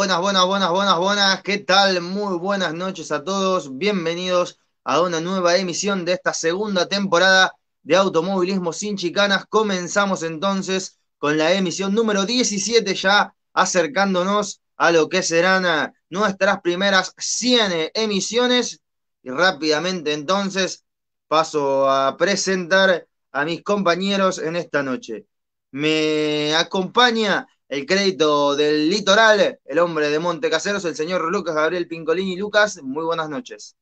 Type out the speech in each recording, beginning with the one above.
Buenas, buenas, buenas, buenas, buenas. ¿Qué tal? Muy buenas noches a todos. Bienvenidos a una nueva emisión de esta segunda temporada de Automovilismo sin Chicanas. Comenzamos entonces con la emisión número 17 ya acercándonos a lo que serán eh, nuestras primeras 100 emisiones. Y rápidamente entonces paso a presentar a mis compañeros en esta noche. Me acompaña el crédito del litoral, el hombre de Montecaseros, el señor Lucas Gabriel Pincolini. Lucas, muy buenas noches.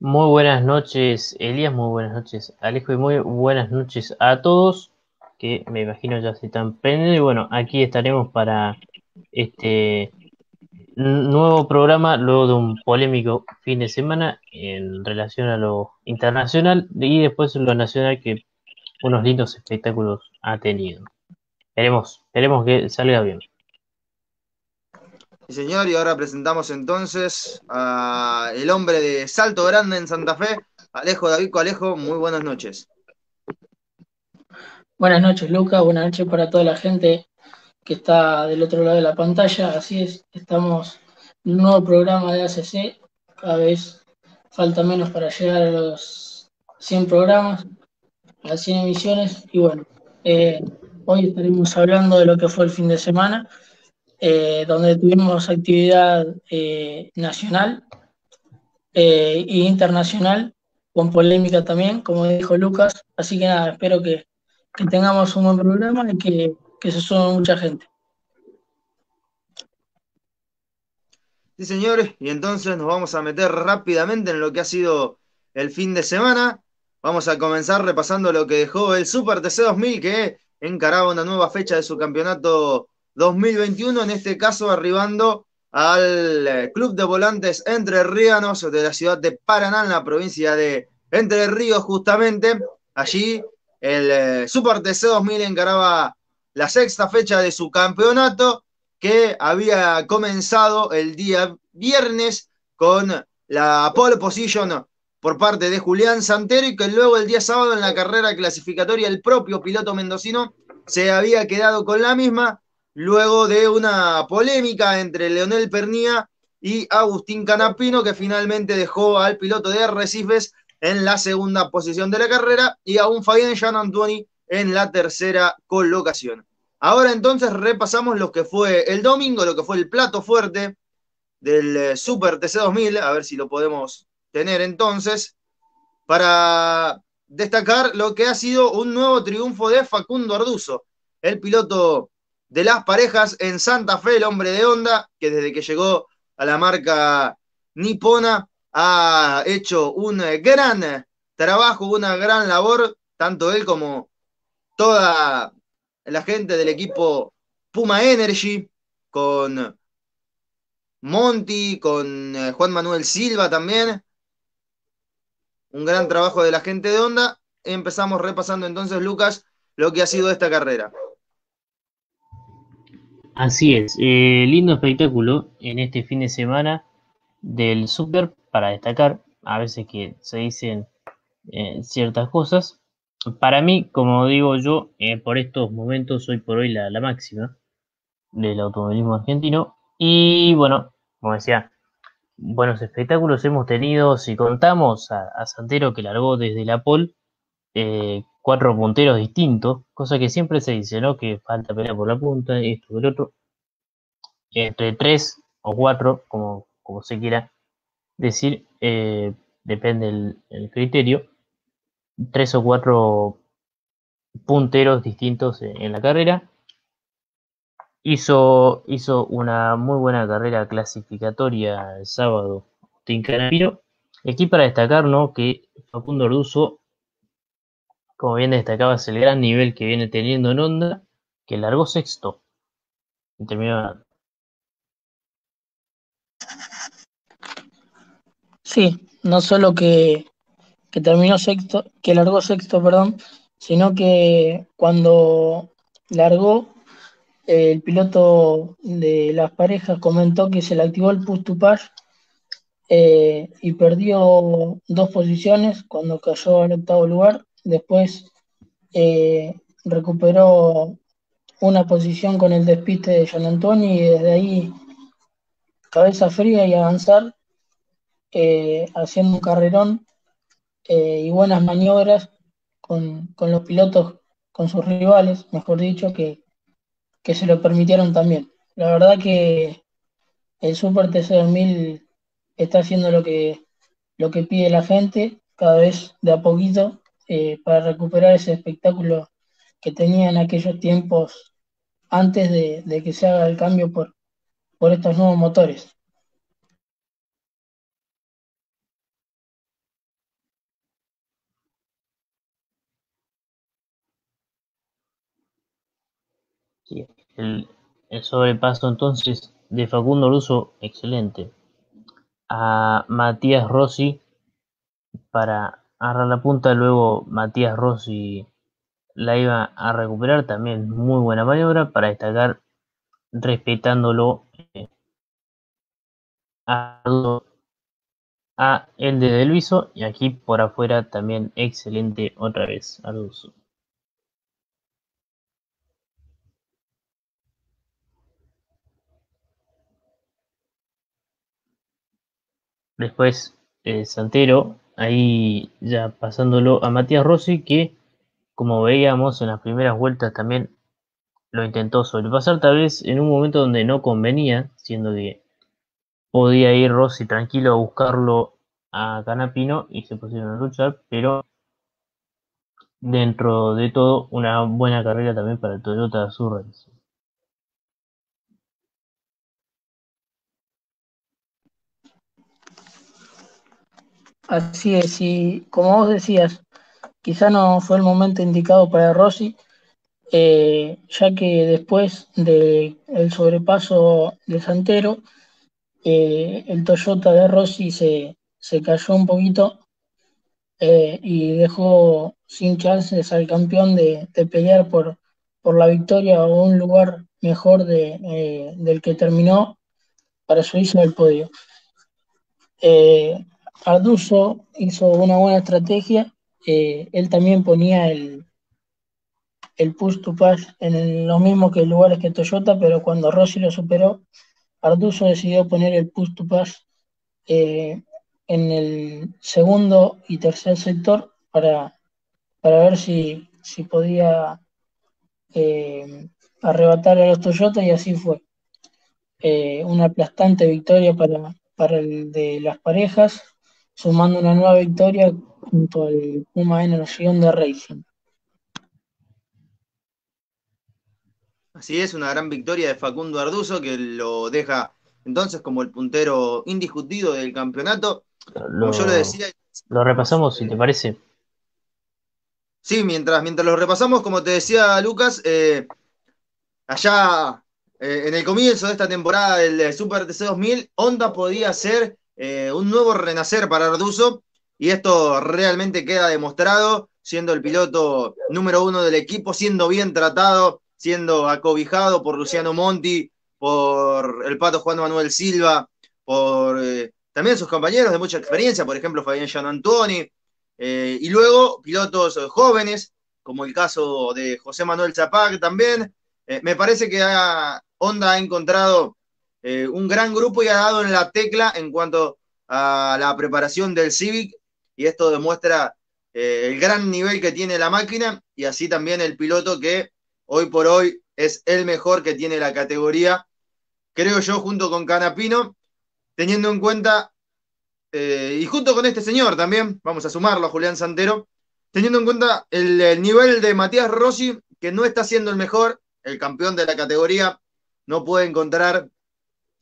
Muy buenas noches, Elías, muy buenas noches, Alejo, y muy buenas noches a todos, que me imagino ya se están prendiendo. Y bueno, aquí estaremos para este nuevo programa, luego de un polémico fin de semana en relación a lo internacional y después lo nacional, que unos lindos espectáculos ha tenido. Esperemos, esperemos que salga bien. Sí, señor, y ahora presentamos entonces a el hombre de Salto Grande en Santa Fe, Alejo Davico. Alejo, muy buenas noches. Buenas noches, Luca. Buenas noches para toda la gente que está del otro lado de la pantalla. Así es, estamos en un nuevo programa de ACC. Cada vez falta menos para llegar a los 100 programas, a las 100 emisiones. Y bueno, eh, Hoy estaremos hablando de lo que fue el fin de semana, eh, donde tuvimos actividad eh, nacional e internacional, con polémica también, como dijo Lucas. Así que nada, espero que, tengamos un buen programa y que, que se sume mucha gente. Sí, señores, y entonces nos vamos a meter rápidamente en lo que ha sido el fin de semana. Vamos a comenzar repasando lo que dejó el Super TC 2000, que encaraba una nueva fecha de su campeonato 2021, en este caso arribando al eh, Club de Volantes Entre Ríos de la ciudad de Paraná, en la provincia de Entre Ríos, justamente. Allí el Super TC 2000 encaraba la sexta fecha de su campeonato, que había comenzado el día viernes con la pole position por parte de Julián Santero y que luego el día sábado en la carrera clasificatoria el propio piloto mendocino se había quedado con la misma luego de una polémica entre Leonel Pernía y Agustín Canapino que finalmente dejó al piloto de Recifes en la segunda posición de la carrera y a un Fabián Jean Antoni en la tercera colocación. Ahora entonces repasamos lo que fue el domingo, lo que fue el plato fuerte del eh, Super TC2000, a ver si lo podemos tener entonces para destacar lo que ha sido un nuevo triunfo de Facundo Arduzo, el piloto de las parejas en Santa Fe, el hombre de Honda, que desde que llegó a la marca nipona ha hecho un gran trabajo, una gran labor, tanto él como toda la gente del equipo Puma Energy, con Monty, con eh, Juan Manuel Silva también, un gran trabajo de la gente de Honda. Empezamos repasando entonces, Lucas, lo que ha sido esta carrera. Así es, eh, lindo espectáculo en este fin de semana del Super para destacar, a veces que se dicen eh, ciertas cosas. Para mí, como digo yo, eh, por estos momentos soy por hoy la, la máxima del automovilismo argentino. Y bueno, como decía, buenos espectáculos hemos tenido, si contamos a, Santero que largó desde la pole, eh, cuatro punteros distintos, cosa que siempre se dice, ¿no? Que falta pelea por la punta, esto, el otro. Entre tres o cuatro, como, como se quiera decir, eh, depende el, criterio, tres o cuatro punteros distintos en la carrera. Hizo, hizo una muy buena carrera clasificatoria el sábado Tim Canapino. Aquí para destacar ¿no? que Facundo Orduzo, como bien destacabas, el gran nivel que viene teniendo en Honda, que largó sexto. Terminó Sí, no solo que, que terminó sexto, que largó sexto, perdón, sino que cuando largó el piloto de las parejas comentó que se le activó el push to pass eh, y perdió dos posiciones cuando cayó al octavo lugar. Después eh, recuperó una posición con el despiste de John Antonio y desde ahí cabeza fría y avanzar eh, haciendo un carrerón y buenas maniobras con, los pilotos, con sus rivales, mejor dicho, que, que se lo permitieron también. La verdad que el Super TC 2000 está haciendo lo que, lo que pide la gente, cada vez de a poquito, eh, para recuperar ese espectáculo que tenía en aquellos tiempos antes de, que se haga el cambio por, por estos nuevos motores. El, el sobrepaso entonces de Facundo Russo, excelente. A Matías Rossi para agarrar la punta, luego Matías Rossi la iba a recuperar, también muy buena maniobra para destacar respetándolo eh, a, a, el de Delviso y aquí por afuera también excelente otra vez Arduzo. Después eh, Santero, ahí ya pasándolo a Matías Rossi, que como veíamos en las primeras vueltas también lo intentó sobrepasar, tal vez en un momento donde no convenía, siendo que podía ir Rossi tranquilo a buscarlo a Canapino y se pusieron a luchar, pero dentro de todo una buena carrera también para el Toyota Azul Así es, y como vos decías, quizá no fue el momento indicado para Rossi, eh, ya que después del sobrepaso de Santero, eh, el Toyota de Rossi se, cayó un poquito eh, y dejó sin chances al campeón de, pelear por, por, la victoria o un lugar mejor de, del que terminó para subirse al podio. Arduzo hizo una buena estrategia. Eh, él también ponía el, el push to pass en los mismos que lugares que Toyota, pero cuando Rossi lo superó, Arduzo decidió poner el push to pass eh, en el segundo y tercer sector para, para ver si, si podía eh, arrebatar a los Toyota y así fue. una aplastante victoria para, para el de las parejas, sumando una nueva victoria junto al Puma Energy de Racing. Así es, una gran victoria de Facundo Arduzo que lo deja entonces como el puntero indiscutido del campeonato. Lo, yo lo decía. Lo repasamos, si te parece. Sí, mientras, mientras lo repasamos, como te decía Lucas, eh, allá eh, en el comienzo de esta temporada del Super TC 2000, Honda podía ser eh, un nuevo renacer para Arduzo y esto realmente queda demostrado siendo el piloto número uno del equipo, siendo bien tratado, siendo acobijado por Luciano Monti, por el pato Juan Manuel Silva, por eh, también sus compañeros de mucha experiencia, por ejemplo Fabián Jean Antoni, eh, y luego pilotos jóvenes, como el caso de José Manuel Zapac también. me parece que Honda ha encontrado eh, un gran grupo y ha dado en la tecla en cuanto a la preparación del Civic y esto demuestra eh, el gran nivel que tiene la máquina y así también el piloto que hoy por hoy es el mejor que tiene la categoría, creo yo, junto con Canapino, teniendo en cuenta, eh, y junto con este señor también, vamos a sumarlo a Julián Santero, teniendo en cuenta el nivel de Matías Rossi, que no está siendo el mejor, el campeón de la categoría, no puede encontrar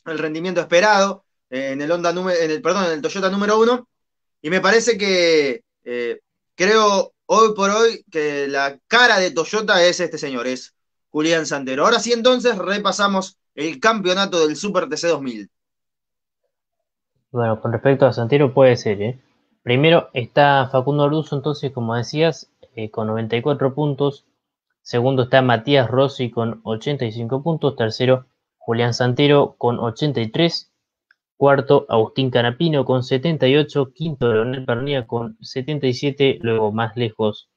el rendimiento esperado eh, en el Honda en el, perdón, en el Toyota número uno. Y me parece que eh, creo hoy por hoy que la cara de Toyota es este señor, es Julián Santero. Ahora sí, entonces repasamos el campeonato del Super TC 2000. Bueno, con respecto a Santero puede ser, ¿eh? Primero está Facundo Aruso, entonces, como decías, con 94 puntos. Segundo está Matías Rossi con 85 puntos. Tercero, Julián Santero con 83, cuarto Agustín Canapino con 78, quinto Leonel Pernía con 77, luego más lejos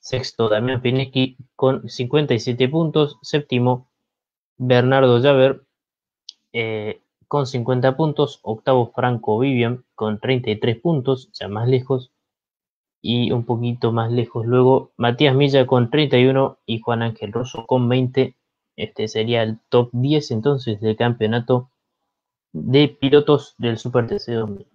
sexto Damián Pineski con 57 puntos, séptimo Bernardo Llaver, eh, con 50 puntos, octavo Franco Vivian con 33 puntos, sea, más lejos, y un poquito más lejos luego Matías Milla con 31 y Juan Ángel Rosso con 20. Este sería el top 10 entonces del campeonato de pilotos del Super TC 2000.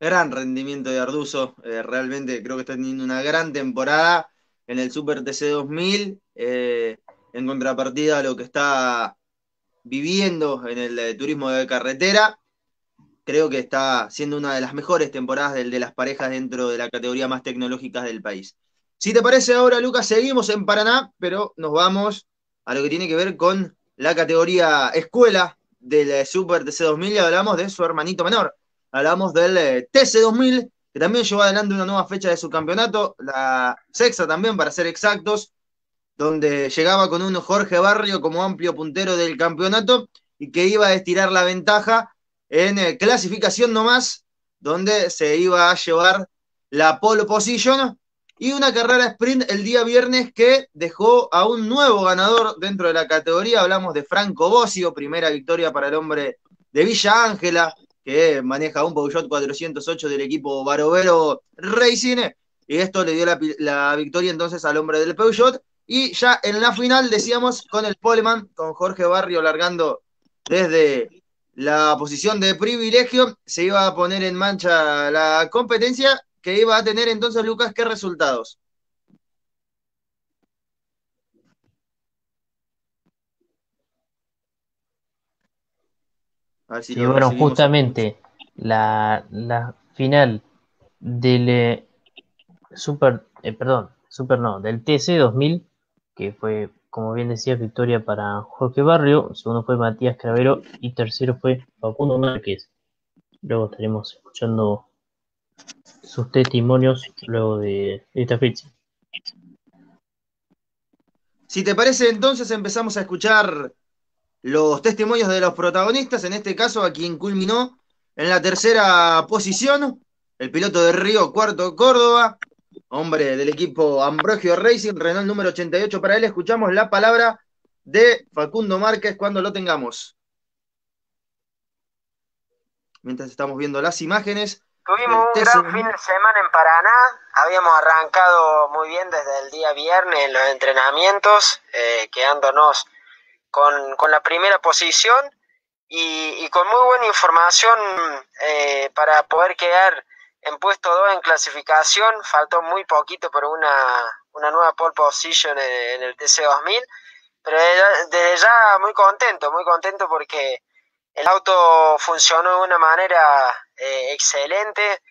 Gran rendimiento de Arduzo, eh, realmente creo que está teniendo una gran temporada en el Super TC 2000, eh, en contrapartida a lo que está viviendo en el eh, turismo de carretera creo que está siendo una de las mejores temporadas del de las parejas dentro de la categoría más tecnológica del país. Si te parece ahora, Lucas, seguimos en Paraná, pero nos vamos a lo que tiene que ver con la categoría escuela del Super TC2000 y hablamos de su hermanito menor. Hablamos del eh, TC2000, que también llevó adelante una nueva fecha de su campeonato, la sexta también, para ser exactos, donde llegaba con un Jorge Barrio como amplio puntero del campeonato y que iba a estirar la ventaja en eh, clasificación nomás, donde se iba a llevar la pole position y una carrera sprint el día viernes que dejó a un nuevo ganador dentro de la categoría. Hablamos de Franco Bossio, primera victoria para el hombre de Villa Ángela, que maneja un Peugeot 408 del equipo Barovero Racing. Y esto le dio la, la, victoria entonces al hombre del Peugeot. Y ya en la final, decíamos, con el Poleman, con Jorge Barrio largando desde la posición de privilegio, se iba a poner en mancha la competencia que iba a tener entonces Lucas, ¿qué resultados? sí, bueno, justamente la, la, final del eh, Super, eh, perdón, Super no, del TC 2000, que fue como bien decía, victoria para Jorge Barrio, segundo fue Matías Cravero y tercero fue Facundo Márquez. Luego estaremos escuchando sus testimonios luego de esta fecha. Si te parece, entonces empezamos a escuchar los testimonios de los protagonistas, en este caso a quien culminó en la tercera posición, el piloto de Río Cuarto Córdoba, hombre del equipo Ambrogio Racing, Renault número 88 para él. Escuchamos la palabra de Facundo Márquez cuando lo tengamos. Mientras estamos viendo las imágenes. Tuvimos un gran fin de semana en Paraná. Habíamos arrancado muy bien desde el día viernes en los entrenamientos, eh, quedándonos con, con, la primera posición y, y, con muy buena información eh, para poder quedar en puesto 2 en clasificación, faltó muy poquito por una, una nueva pole position en, el TC2000, pero desde ya muy contento, muy contento porque el auto funcionó de una manera eh, excelente,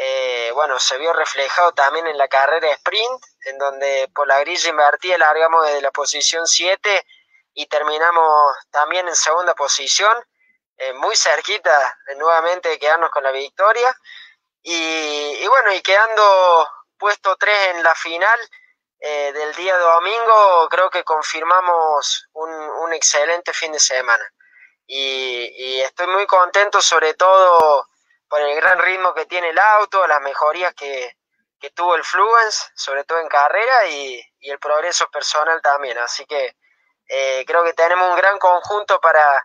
eh, bueno, se vio reflejado también en la carrera sprint, en donde por la grilla invertida largamos desde la posición 7 y terminamos también en segunda posición, eh, muy cerquita nuevamente de quedarnos con la victoria. Y, bueno, y quedando puesto 3 en la final eh, del día domingo, creo que confirmamos un excelente fin de semana. Y, estoy muy contento sobre todo por el gran ritmo que tiene el auto, las mejorías que, que tuvo el Fluence, sobre todo en carrera, y, el progreso personal también. Así que eh, creo que tenemos un gran conjunto para,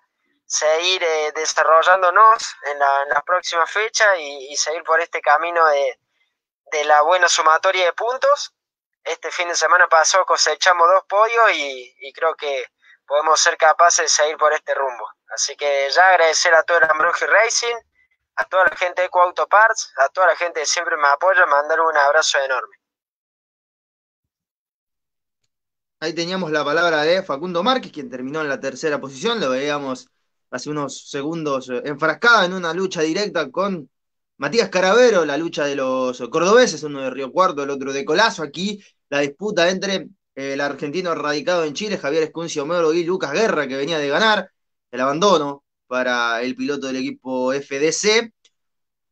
seguir eh, desarrollándonos en la, próxima fecha y, seguir por este camino de, la buena sumatoria de puntos. Este fin de semana pasó cosechamos dos podios y, creo que podemos ser capaces de seguir por este rumbo. Así que ya agradecer a todo el Ambrogio Racing, a toda la gente de Eco Auto Parts, a toda la gente que siempre me apoya, mandar un abrazo enorme. Ahí teníamos la palabra de Facundo Márquez, quien terminó en la tercera posición, lo veíamos hace unos segundos eh, enfrascada en una lucha directa con Matías Caravero, la lucha de los cordobeses, uno de Río Cuarto, el otro de Colazo. Aquí la disputa entre eh, el argentino radicado en Chile, Javier Escuncio Moro, y Lucas Guerra, que venía de ganar el abandono para el piloto del equipo FDC.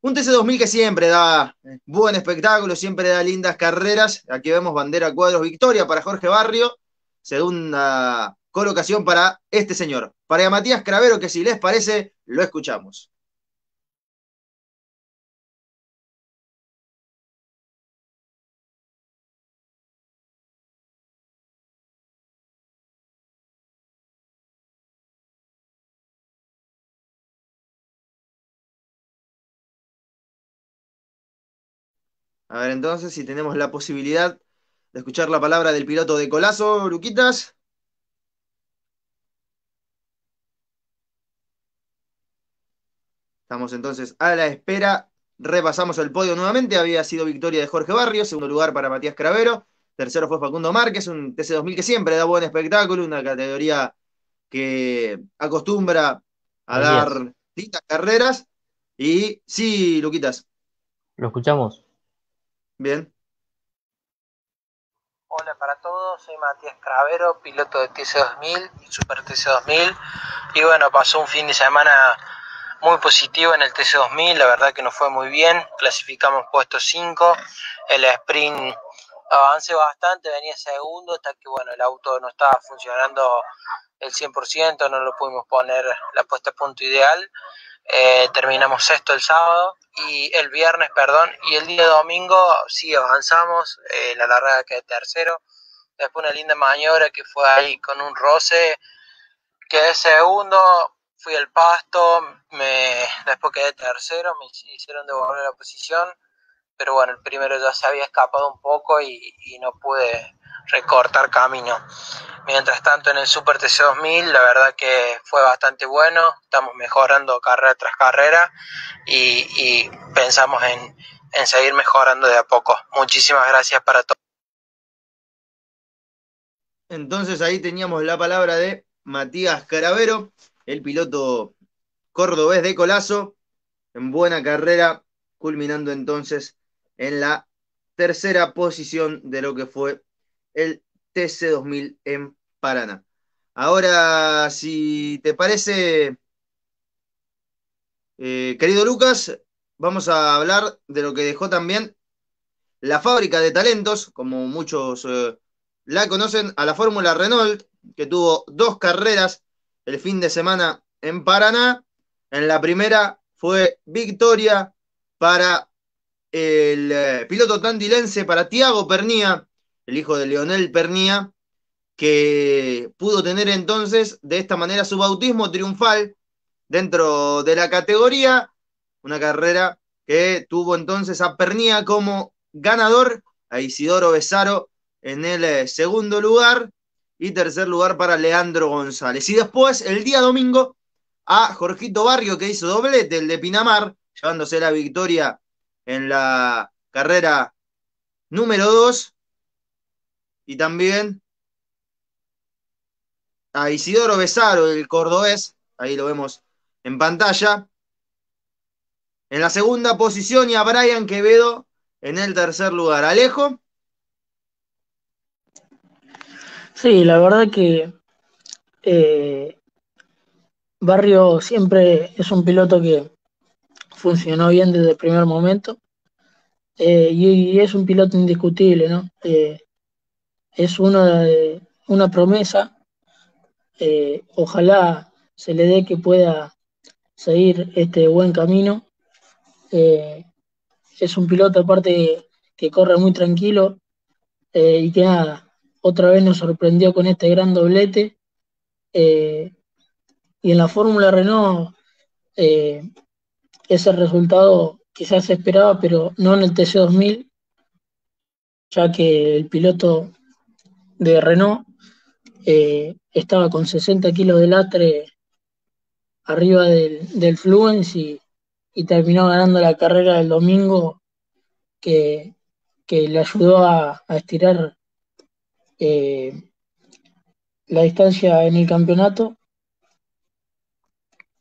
Un TC2000 que siempre da eh, buen espectáculo, siempre da lindas carreras. Aquí vemos bandera cuadros victoria para Jorge Barrio, segunda colocación para este señor. Para Matías Cravero, que si les parece, lo escuchamos. A ver entonces si tenemos la posibilidad de escuchar la palabra del piloto de Colazo, Luquitas. Estamos entonces a la espera. Repasamos el podio nuevamente. Había sido victoria de Jorge Barrio, segundo lugar para Matías Cravero, tercero fue Facundo Márquez, un TC2000 que siempre da buen espectáculo, una categoría que acostumbra a dar distintas carreras. Y sí, Luquitas. Lo escuchamos. Bien. Hola para todos, soy Matías Cravero, piloto de TC2000, Super TC2000. Y bueno, pasó un fin de semana muy positivo en el TC2000, la verdad que nos fue muy bien, clasificamos puesto 5, el sprint avancé bastante, venía segundo, hasta que bueno, el auto no estaba funcionando el 100%, no lo pudimos poner la puesta a punto ideal. Eh, terminamos sexto el sábado y el viernes, perdón, y el día domingo sí avanzamos, eh, la largada que tercero, después una linda maniobra que fue ahí con un roce, quedé segundo, fui al pasto, me, después quedé tercero, me hicieron devolver la posición, pero bueno, el primero ya se había escapado un poco y, y no pude recortar camino. Mientras tanto en el Super TC 2000 la verdad que fue bastante bueno, estamos mejorando carrera tras carrera y, y pensamos en, en, seguir mejorando de a poco. Muchísimas gracias para todos. Entonces ahí teníamos la palabra de Matías Caravero, el piloto cordobés de Colazo, en buena carrera, culminando entonces en la tercera posición de lo que fue el TC2000 en Paraná. Ahora, si te parece, eh, querido Lucas, vamos a hablar de lo que dejó también la fábrica de talentos, como muchos eh, la conocen, a la Fórmula Renault, que tuvo dos carreras el fin de semana en Paraná. En la primera fue victoria para el eh, piloto tandilense, para Tiago Pernía, el hijo de Leonel Pernía, que pudo tener entonces de esta manera su bautismo triunfal dentro de la categoría, una carrera que tuvo entonces a Pernía como ganador, a Isidoro Besaro en el eh, segundo lugar y tercer lugar para Leandro González. Y después, el día domingo, a Jorgito Barrio, que hizo doblete, el de Pinamar, llevándose la victoria en la carrera número 2. Y también a Isidoro Besaro, el cordobés, ahí lo vemos en pantalla. En la segunda posición y a Brian Quevedo en el tercer lugar. Alejo. Sí, la verdad que eh, Barrio siempre es un piloto que funcionó bien desde el primer momento eh, y, es un piloto indiscutible, ¿no? Eh, es una, una promesa. Eh, ojalá se le dé que pueda seguir este buen camino. es un piloto aparte que corre muy tranquilo y que nada, otra vez nos sorprendió con este gran doblete. Eh, y en la Fórmula Renault eh, ese resultado quizás se esperaba, pero no en el TC2000, ya que el piloto de Renault eh, estaba con 60 kilos de lastre arriba del, del Fluence y, y, terminó ganando la carrera del domingo que, que le ayudó a, a estirar eh, la distancia en el campeonato,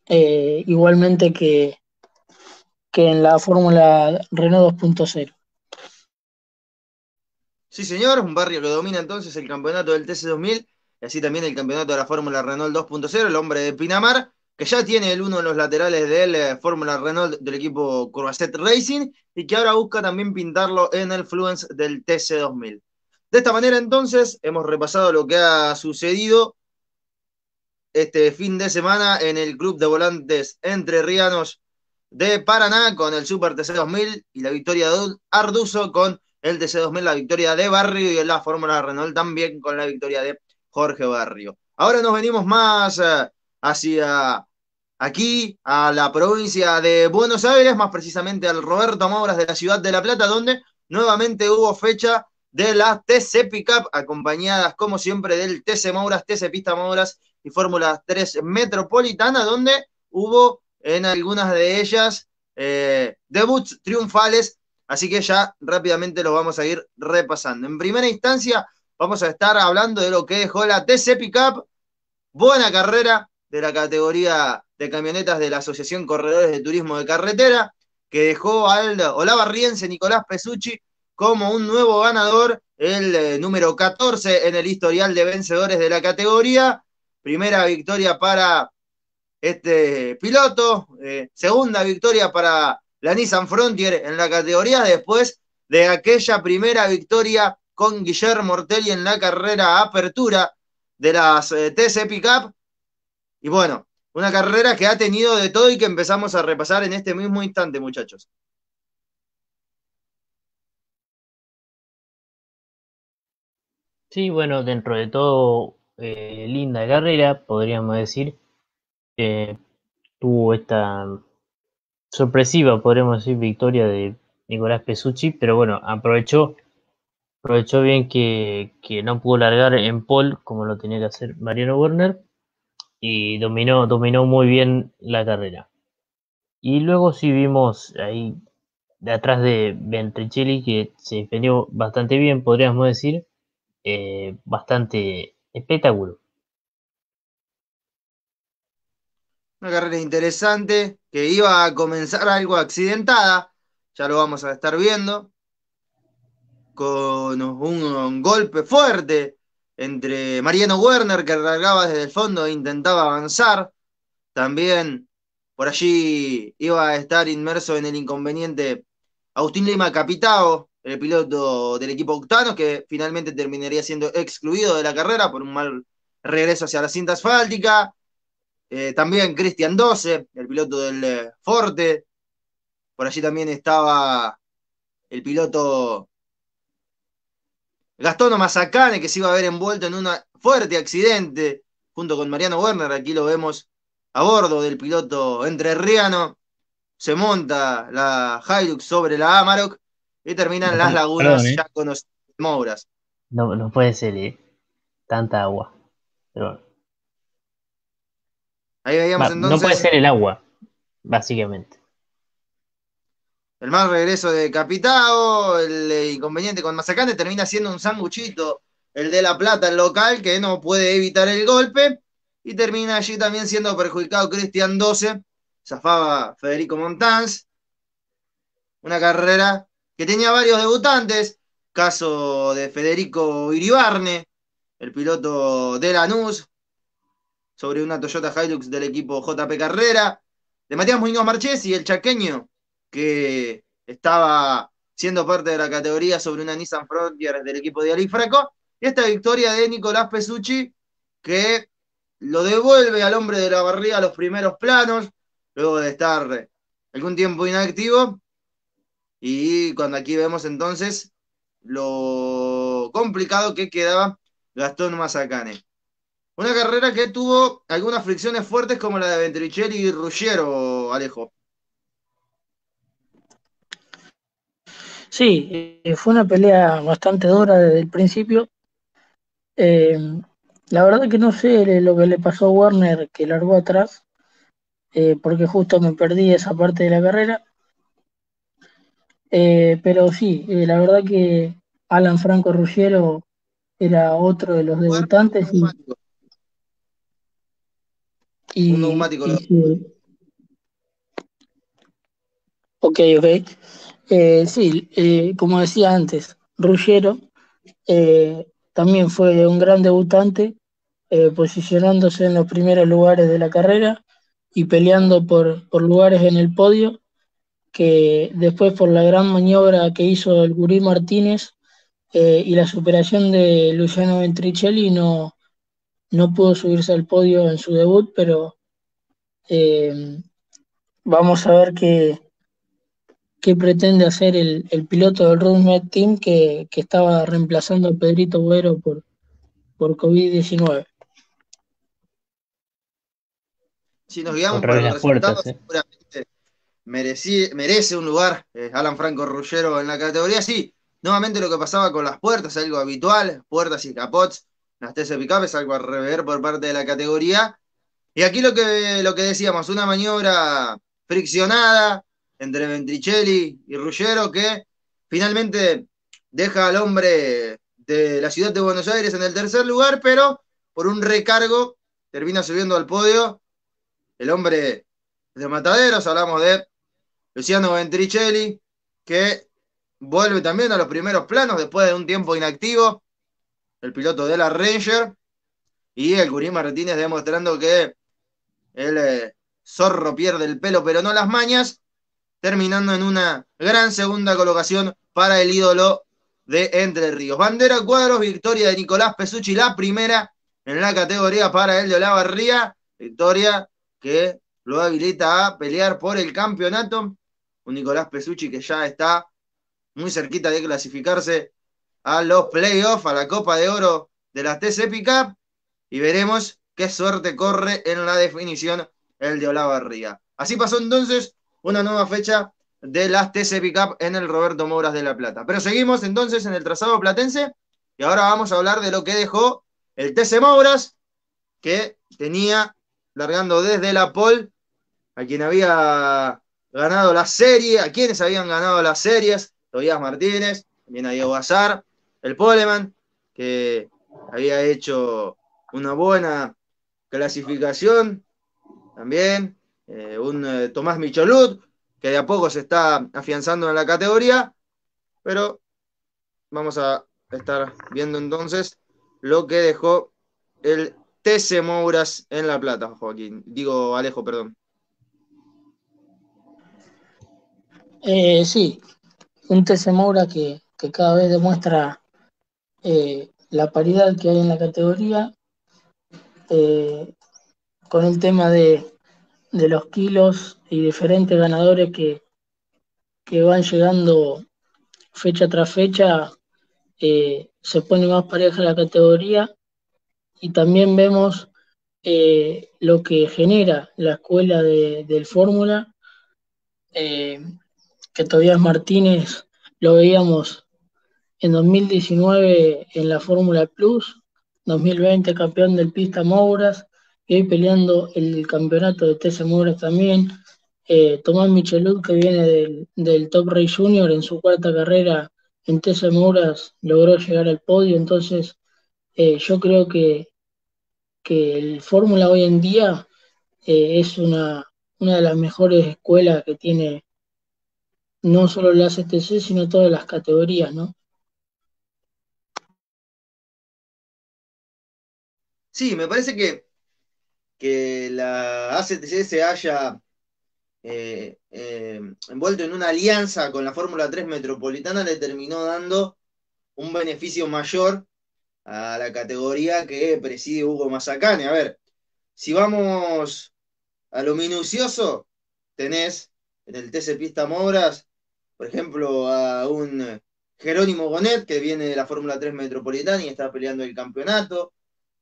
eh, igualmente que, que en la Fórmula Renault 2.0. Sí, señor, un barrio que domina entonces el campeonato del TC2000 y así también el campeonato de la Fórmula Renault 2.0, el hombre de Pinamar, que ya tiene el uno de los laterales del eh, Fórmula Renault del equipo Corvette Racing y que ahora busca también pintarlo en el Fluence del TC2000. De esta manera, entonces, hemos repasado lo que ha sucedido este fin de semana en el Club de Volantes Entre Rianos de Paraná con el Super TC 2000 y la victoria de Arduzo con el TC 2000, la victoria de Barrio y en la Fórmula Renault también con la victoria de Jorge Barrio. Ahora nos venimos más uh, hacia aquí, a la provincia de Buenos Aires, más precisamente al Roberto Mauras de la ciudad de La Plata, donde nuevamente hubo fecha de la TC Pickup, acompañadas como siempre del TC Mouras, TC Pista Mouras y Fórmula 3 Metropolitana, donde hubo en algunas de ellas eh, debuts triunfales, así que ya rápidamente los vamos a ir repasando. En primera instancia, vamos a estar hablando de lo que dejó la TC Pickup, buena carrera de la categoría de camionetas de la Asociación Corredores de Turismo de Carretera, que dejó al olavarriense Nicolás Pesucci como un nuevo ganador, el eh, número 14 en el historial de vencedores de la categoría. Primera victoria para este piloto, eh, segunda victoria para la Nissan Frontier en la categoría, después de aquella primera victoria con Guillermo Mortelli en la carrera apertura de las eh, TC Pickup. Y bueno, una carrera que ha tenido de todo y que empezamos a repasar en este mismo instante, muchachos. Sí, bueno, dentro de todo, eh, linda carrera, podríamos decir. tuvo esta sorpresiva, podríamos decir, victoria de Nicolás Pesucci, pero bueno, aprovechó, aprovechó bien que, no pudo largar en pole como lo tenía que hacer Mariano Werner y dominó, dominó muy bien la carrera. Y luego sí vimos ahí de atrás de Ventricelli que se defendió bastante bien, podríamos decir, eh, bastante espectáculo. Una carrera interesante que iba a comenzar algo accidentada, ya lo vamos a estar viendo, con un, golpe fuerte entre Mariano Werner que largaba desde el fondo e intentaba avanzar. También por allí iba a estar inmerso en el inconveniente Agustín Lima Capitao, el piloto del equipo Octano, que finalmente terminaría siendo excluido de la carrera por un mal regreso hacia la cinta asfáltica. Eh, también Cristian 12, el piloto del eh, Forte. Por allí también estaba el piloto Gastón Mazacane, que se iba a ver envuelto en un fuerte accidente junto con Mariano Werner. Aquí lo vemos a bordo del piloto entrerriano. Se monta la Hilux sobre la Amarok y terminan las lagunas ¿eh? ya con los Mouras. No, no puede ser, ¿eh? Tanta agua. Pero... Ahí veíamos entonces. No puede ser el agua, básicamente. El mal regreso de Capitao, el eh, inconveniente con Mazacane termina siendo un sanguchito, el de La Plata, el local, que no puede evitar el golpe. Y termina allí también siendo perjudicado Cristian 12, zafaba Federico Montanz. Una carrera que tenía varios debutantes, caso de Federico Iribarne, el piloto de Lanús, sobre una Toyota Hilux del equipo JP Carrera, de Matías Muñoz Marchesi, el chaqueño, que estaba siendo parte de la categoría sobre una Nissan Frontier del equipo de Alifraco, y esta victoria de Nicolás Pesucci, que lo devuelve al hombre de la barriga a los primeros planos, luego de estar algún tiempo inactivo, y cuando aquí vemos entonces lo complicado que quedaba Gastón Mazacane. Una carrera que tuvo algunas fricciones fuertes como la de Ventricelli y Ruggiero, Alejo. Sí, eh, fue una pelea bastante dura desde el principio. Eh, la verdad que no sé lo que le pasó a Warner que largó atrás, eh, porque justo me perdí esa parte de la carrera. Eh, pero sí, la verdad que Alan Franco Ruggiero era otro de los debutantes. Y, un neumático. Ok, ok. Eh, sí, como decía antes, Ruggiero también fue un gran debutante, posicionándose en los primeros lugares de la carrera y peleando por, por lugares en el podio que después por la gran maniobra que hizo el Gurí Martínez eh, y la superación de Luciano Ventricelli no, no pudo subirse al podio en su debut, pero eh, vamos a ver qué, qué pretende hacer el, piloto del Roadmet Team que, estaba reemplazando a Pedrito Buero por, por COVID-19. Si nos guiamos por los resultados, seguramente merece un lugar eh, Alan Franco Ruggero en la categoría, sí, nuevamente lo que pasaba con las puertas, algo habitual, puertas y capots, las TC Pickup es algo a rever por parte de la categoría. Y aquí lo que, lo que decíamos, una maniobra friccionada entre Ventricelli y Ruggero que finalmente deja al hombre de la ciudad de Buenos Aires en el tercer lugar, pero por un recargo termina subiendo al podio el hombre de Mataderos, hablamos de Luciano Ventricelli, que vuelve también a los primeros planos después de un tiempo inactivo, el piloto de la Ranger, y el Gurí Martínez demostrando que el eh, zorro pierde el pelo pero no las mañas, terminando en una gran segunda colocación para el ídolo de Entre Ríos. Bandera cuadros, victoria de Nicolás Pesucci, la primera en la categoría para el de Olavarría, victoria que lo habilita a pelear por el campeonato. Un Nicolás Pesucci que ya está muy cerquita de clasificarse a los playoffs, a la Copa de Oro de la TC Pickup, y veremos qué suerte corre en la definición el de Olavarría. Así pasó entonces una nueva fecha de las TC Pickup en el Roberto Mouras de La Plata. Pero seguimos entonces en el trazado platense y ahora vamos a hablar de lo que dejó el TC Mouras, que tenía largando desde la pole a quien había ganado la serie, a quienes habían ganado las series, Tobías Martínez, también a Diego Azar, el Poleman, que había hecho una buena clasificación también, eh, un eh, Tomás Micholut, que de a poco se está afianzando en la categoría, pero vamos a estar viendo entonces lo que dejó el TC Mouras en La Plata, Joaquín. Digo, Alejo, perdón. Eh, sí, un TC Moura que, cada vez demuestra eh, la paridad que hay en la categoría, eh, con el tema de, los kilos y diferentes ganadores que, van llegando fecha tras fecha, se pone más pareja la categoría y también vemos eh, lo que genera la escuela de, del Fórmula, eh, que Tobias Martínez lo veíamos en 2019 en la Fórmula Plus, 2020 campeón del Pista Mouras, y hoy peleando el campeonato de TC Mouras también. Eh, Tomás Michelud, que viene del, Top Race Junior en su cuarta carrera en TC Mouras, logró llegar al podio. Entonces, yo creo que que el Fórmula hoy en día eh, es una, una de las mejores escuelas que tiene no solo la ACTC, sino todas las categorías, ¿no? Sí, me parece que, que la ACTC se haya eh, eh, envuelto en una alianza con la Fórmula 3 Metropolitana le terminó dando un beneficio mayor a la categoría que preside Hugo Mazacane. A ver, si vamos a lo minucioso, tenés en el TC Pista Moras, por ejemplo, a un Jerónimo Gonet, que viene de la Fórmula 3 Metropolitana y está peleando el campeonato.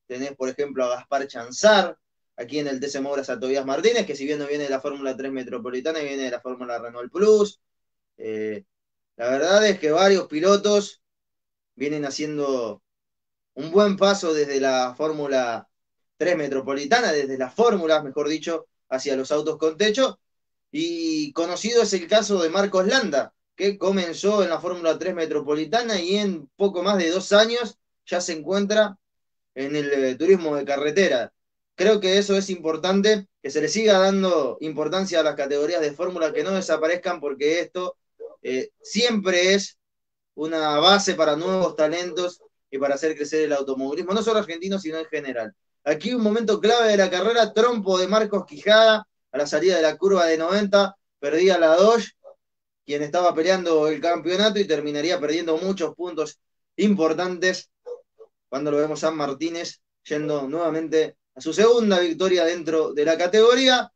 Tenés, por ejemplo, a Gaspar Chanzar, aquí en el TC Moras a Tobias Martínez, que si bien no viene de la Fórmula 3 Metropolitana, viene de la Fórmula Renault Plus. Eh, la verdad es que varios pilotos vienen haciendo un buen paso desde la Fórmula 3 Metropolitana, desde las fórmulas, mejor dicho, hacia los autos con techo. Y conocido es el caso de Marcos Landa, que comenzó en la Fórmula 3 Metropolitana y en poco más de dos años ya se encuentra en el eh, turismo de carretera. Creo que eso es importante, que se le siga dando importancia a las categorías de fórmula, que no desaparezcan, porque esto eh, siempre es una base para nuevos talentos y para hacer crecer el automovilismo, no solo argentino, sino en general. Aquí un momento clave de la carrera, trompo de Marcos Quijada a la salida de la curva de 90, perdía la Dodge, quien estaba peleando el campeonato y terminaría perdiendo muchos puntos importantes cuando lo vemos a Martínez yendo nuevamente a su segunda victoria dentro de la categoría.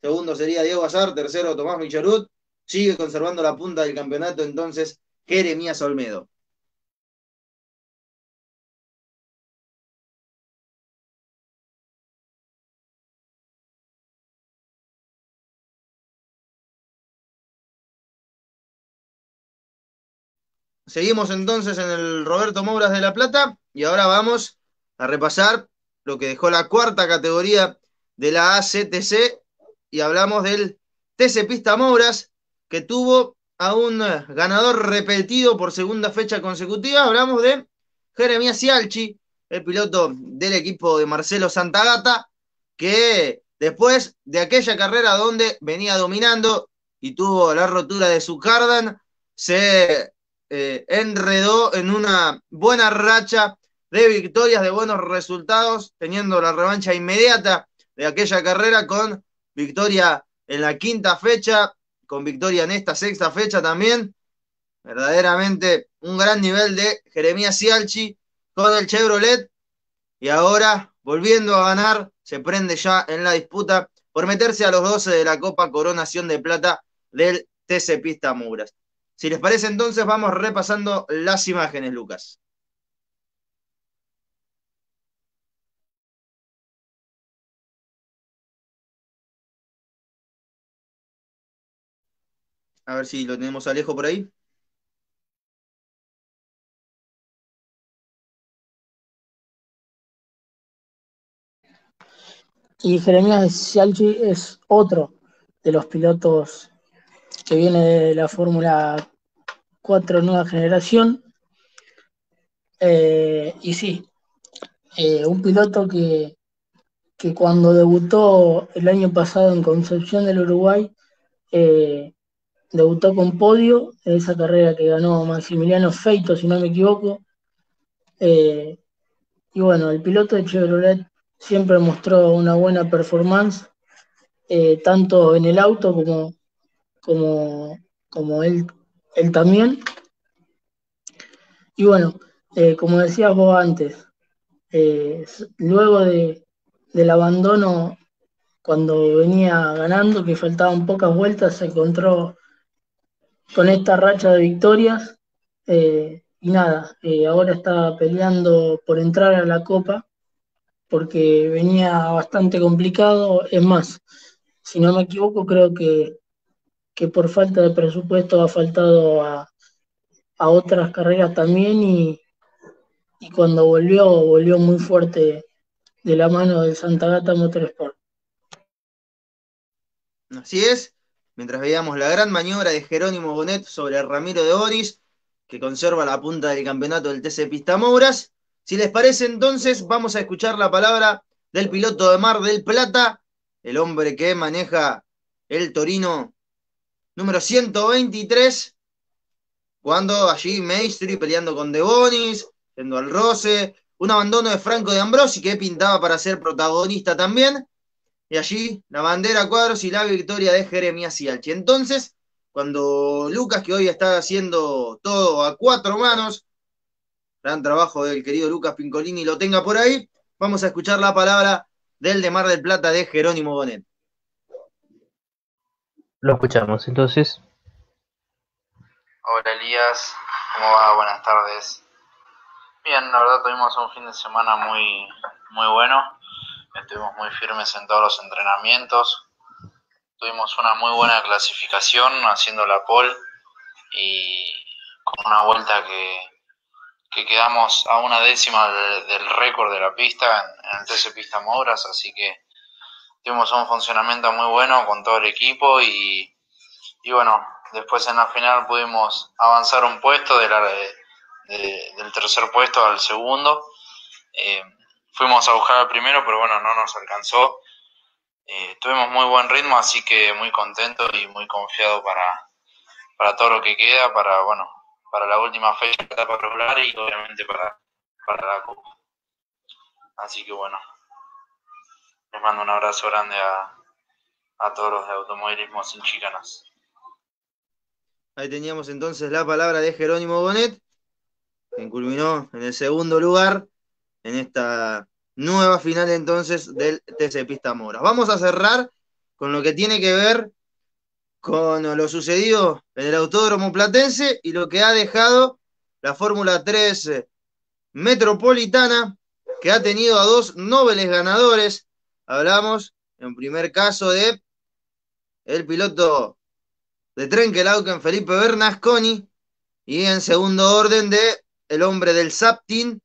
Segundo sería Diego Azar, tercero Tomás Micharut, sigue conservando la punta del campeonato entonces Jeremías Olmedo. Seguimos entonces en el Roberto Mouras de La Plata y ahora vamos a repasar lo que dejó la cuarta categoría de la ACTC y hablamos del TC Pista Mouras que tuvo a un ganador repetido por segunda fecha consecutiva. Hablamos de Jeremías Cialchi, el piloto del equipo de Marcelo Santagata, que después de aquella carrera donde venía dominando y tuvo la rotura de su cardan, se eh, enredó en una buena racha de victorias, de buenos resultados, teniendo la revancha inmediata de aquella carrera con victoria en la quinta fecha, con victoria en esta sexta fecha también. Verdaderamente un gran nivel de Jeremías Cialchi con el Chevrolet y ahora volviendo a ganar, se prende ya en la disputa por meterse a los 12 de la Copa Coronación de Plata del TC Pista Muras. Si les parece entonces vamos repasando las imágenes, Lucas. A ver si lo tenemos Alejo por ahí. Y Jeremías Cialchi es otro de los pilotos que viene de la Fórmula 4 nueva generación. Eh, y sí, eh, un piloto que, que, cuando debutó el año pasado en Concepción del Uruguay, eh, debutó con podio en esa carrera que ganó Maximiliano Feito, si no me equivoco. y bueno, el piloto de Chevrolet siempre mostró una buena performance, tanto en el auto como, como, como él, él también. Y bueno, eh, como decías vos antes, eh, luego de, del abandono, cuando venía ganando, que faltaban pocas vueltas, se encontró con esta racha de victorias. y nada, ahora está peleando por entrar a la Copa porque venía bastante complicado. Es más, si no me equivoco, creo que, por falta de presupuesto ha faltado a, otras carreras también y, cuando volvió, volvió muy fuerte de la mano del Santa Gata Motorsport. Así es, mientras veíamos la gran maniobra de Jerónimo Bonet sobre Ramiro de Boris, que conserva la punta del campeonato del TC Pista Mouras, si les parece, entonces vamos a escuchar la palabra del piloto de Mar del Plata, el hombre que maneja el Torino número 123, cuando allí Maestri peleando con De Bonis, yendo al roce, un abandono de Franco de Ambrosi que pintaba para ser protagonista también, y allí la bandera cuadros y la victoria de Jeremías Cialchi. Entonces, cuando Lucas, que hoy está haciendo todo a cuatro manos, gran trabajo del querido Lucas Pincolini, lo tenga por ahí, vamos a escuchar la palabra del de Mar del Plata de Jerónimo Bonet. Lo escuchamos entonces. Hola Elías, ¿cómo va? Buenas tardes. Bien, la verdad tuvimos un fin de semana muy, muy bueno. Estuvimos muy firmes en todos los entrenamientos. Tuvimos una muy buena clasificación haciendo la pole y con una vuelta que, que quedamos a una décima del, récord de la pista en, el TC Pista Mouras, así que tuvimos un funcionamiento muy bueno con todo el equipo y, bueno, después en la final pudimos avanzar un puesto de del tercer puesto al segundo. Eh, fuimos a buscar al primero, pero bueno, no nos alcanzó. Eh, tuvimos muy buen ritmo, así que muy contento y muy confiado para, para todo lo que queda, para bueno, para la última fecha de etapa regular y obviamente para, para la Copa. Así que bueno, les mando un abrazo grande a, a todos los de automovilismo sin chicanas. Ahí teníamos entonces la palabra de Jerónimo Bonet, que culminó en el segundo lugar en esta nueva final entonces del TC Pista Mora. Vamos a cerrar con lo que tiene que ver con lo sucedido en el Autódromo Platense y lo que ha dejado la Fórmula 3 Metropolitana, que ha tenido a dos nobles ganadores. Hablamos, en primer caso, de el piloto de Trenkelauken, Felipe Bernasconi, Y en segundo orden de el hombre del Saptin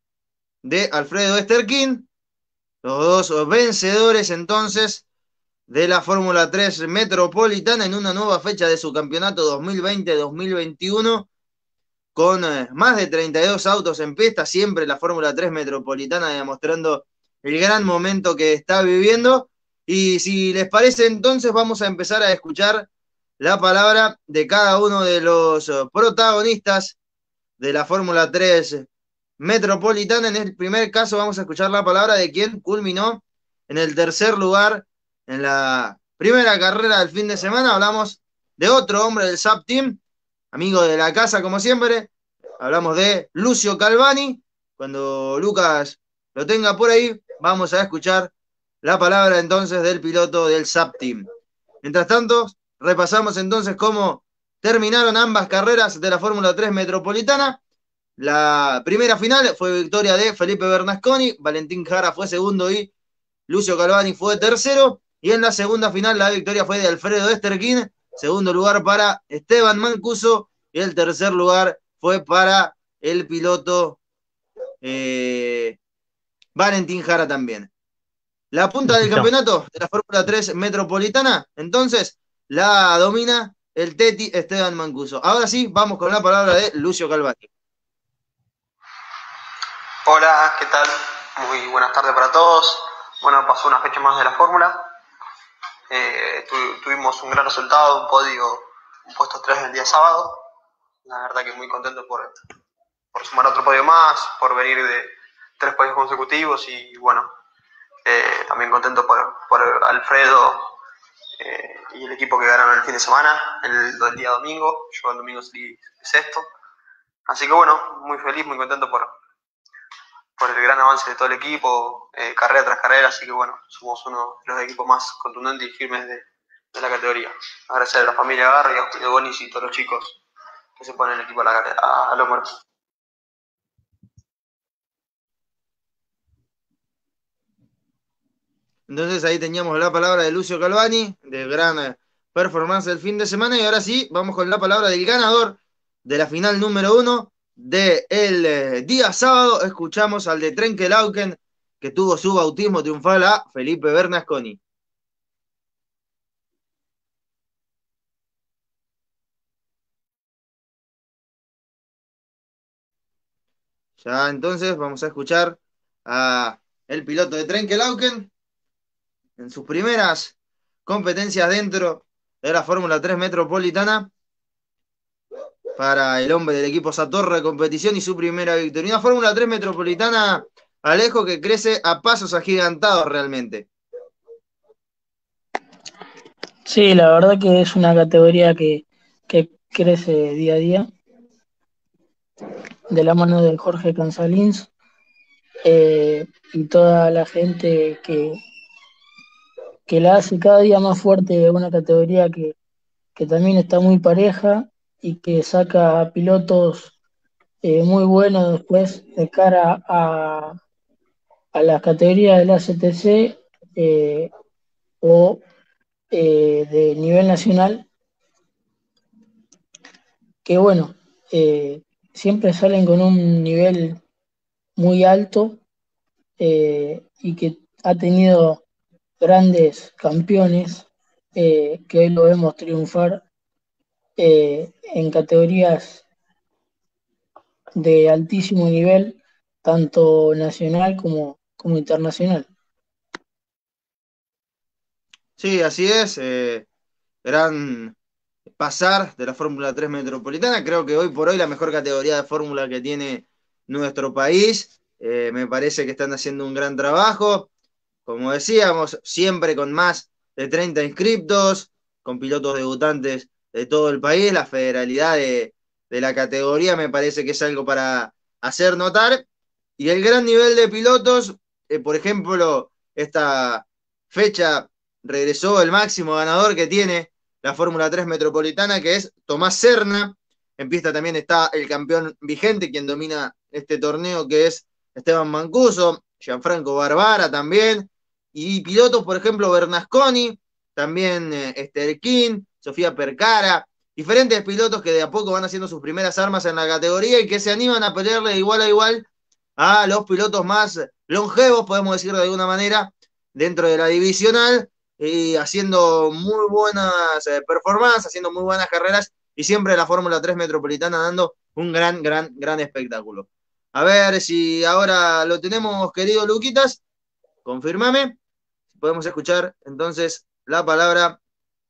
de Alfredo Esterkin. Los dos vencedores entonces de la Fórmula 3 Metropolitana en una nueva fecha de su campeonato 2020-2021 con eh, más de 32 autos en pista, siempre la Fórmula 3 Metropolitana demostrando el gran momento que está viviendo. Y si les parece, entonces vamos a empezar a escuchar la palabra de cada uno de los eh, protagonistas de la Fórmula 3 Metropolitana. En el primer caso vamos a escuchar la palabra de quien culminó en el tercer lugar en la primera carrera del fin de semana. Hablamos de otro hombre del SAP Team, amigo de la casa como siempre. Hablamos de Lucio Calvani. Cuando Lucas lo tenga por ahí, vamos a escuchar la palabra entonces del piloto del SAP Team. Mientras tanto, repasamos entonces cómo terminaron ambas carreras de la Fórmula 3 Metropolitana. La primera final fue victoria de Felipe Bernasconi, Valentín Jara fue segundo y Lucio Calvani fue tercero. Y en la segunda final la victoria fue de Alfredo Esterquín, segundo lugar para Esteban Mancuso y el tercer lugar fue para el piloto eh, Valentín Jara también. La punta del campeonato de la Fórmula 3 Metropolitana, entonces, la domina el Teti Esteban Mancuso. Ahora sí, vamos con la palabra de Lucio Calvani. Hola, ¿qué tal? Muy buenas tardes para todos. Bueno, pasó una fecha más de la Fórmula. Eh, tuvimos un gran resultado, un podio, un puesto 3 el día sábado. La verdad que muy contento por, por sumar otro podio más, por venir de tres podios consecutivos y bueno, eh, también contento por, por Alfredo eh, y el equipo que ganaron el fin de semana, el, día domingo. Yo el domingo salí sexto. Así que bueno, muy feliz, muy contento por, por el gran avance de todo el equipo, eh, carrera tras carrera, así que bueno, somos uno de los equipos más contundentes y firmes de, la categoría. Agradecer a la familia Garra y a Julio Bonis y todos los chicos que se ponen el equipo a, la, a, Entonces ahí teníamos la palabra de Lucio Calvani, de gran eh, performance del fin de semana, y ahora sí, vamos con la palabra del ganador de la final número uno, del eh, día sábado escuchamos al de Trenkelauken, que tuvo su bautismo triunfal a Felipe Bernasconi. Ya entonces vamos a escuchar a el piloto de Trenkelauken en sus primeras competencias dentro de la Fórmula 3 Metropolitana para el hombre del equipo Satorra de competición y su primera victoria. Una Fórmula 3 metropolitana, Alejo, que crece a pasos agigantados realmente. Sí, la verdad que es una categoría que, crece día a día. De la mano de Jorge Cansalins eh, y toda la gente que, que la hace cada día más fuerte, una categoría que, que también está muy pareja y que saca pilotos eh, muy buenos después de cara a, a las categorías de la CTC eh, o eh, de nivel nacional, que bueno, siempre salen con un nivel muy alto y que ha tenido grandes campeones que hoy lo vemos triunfar eh, en categorías de altísimo nivel, tanto nacional como, como internacional. Sí, así es. Eh, gran pasar de la Fórmula 3 Metropolitana. Creo que hoy por hoy la mejor categoría de Fórmula que tiene nuestro país. Eh, me parece que están haciendo un gran trabajo. Como decíamos, siempre con más de 30 inscriptos, con pilotos debutantes de todo el país, la federalidad de, la categoría me parece que es algo para hacer notar. Y el gran nivel de pilotos, eh, por ejemplo, esta fecha regresó el máximo ganador que tiene la Fórmula 3 Metropolitana, que es Tomás Serna. En pista también está el campeón vigente, quien domina este torneo, que es Esteban Mancuso, Gianfranco Barbara también, y pilotos, por ejemplo, Bernasconi, también eh, Esther King, Sofía Percara, diferentes pilotos que de a poco van haciendo sus primeras armas en la categoría y que se animan a pelearle igual a igual a los pilotos más longevos, podemos decir de alguna manera, dentro de la divisional y haciendo muy buenas eh, performances, haciendo muy buenas carreras y siempre la Fórmula 3 Metropolitana dando un gran, gran, gran espectáculo. A ver si ahora lo tenemos, querido Luquitas, confirmame. Podemos escuchar entonces la palabra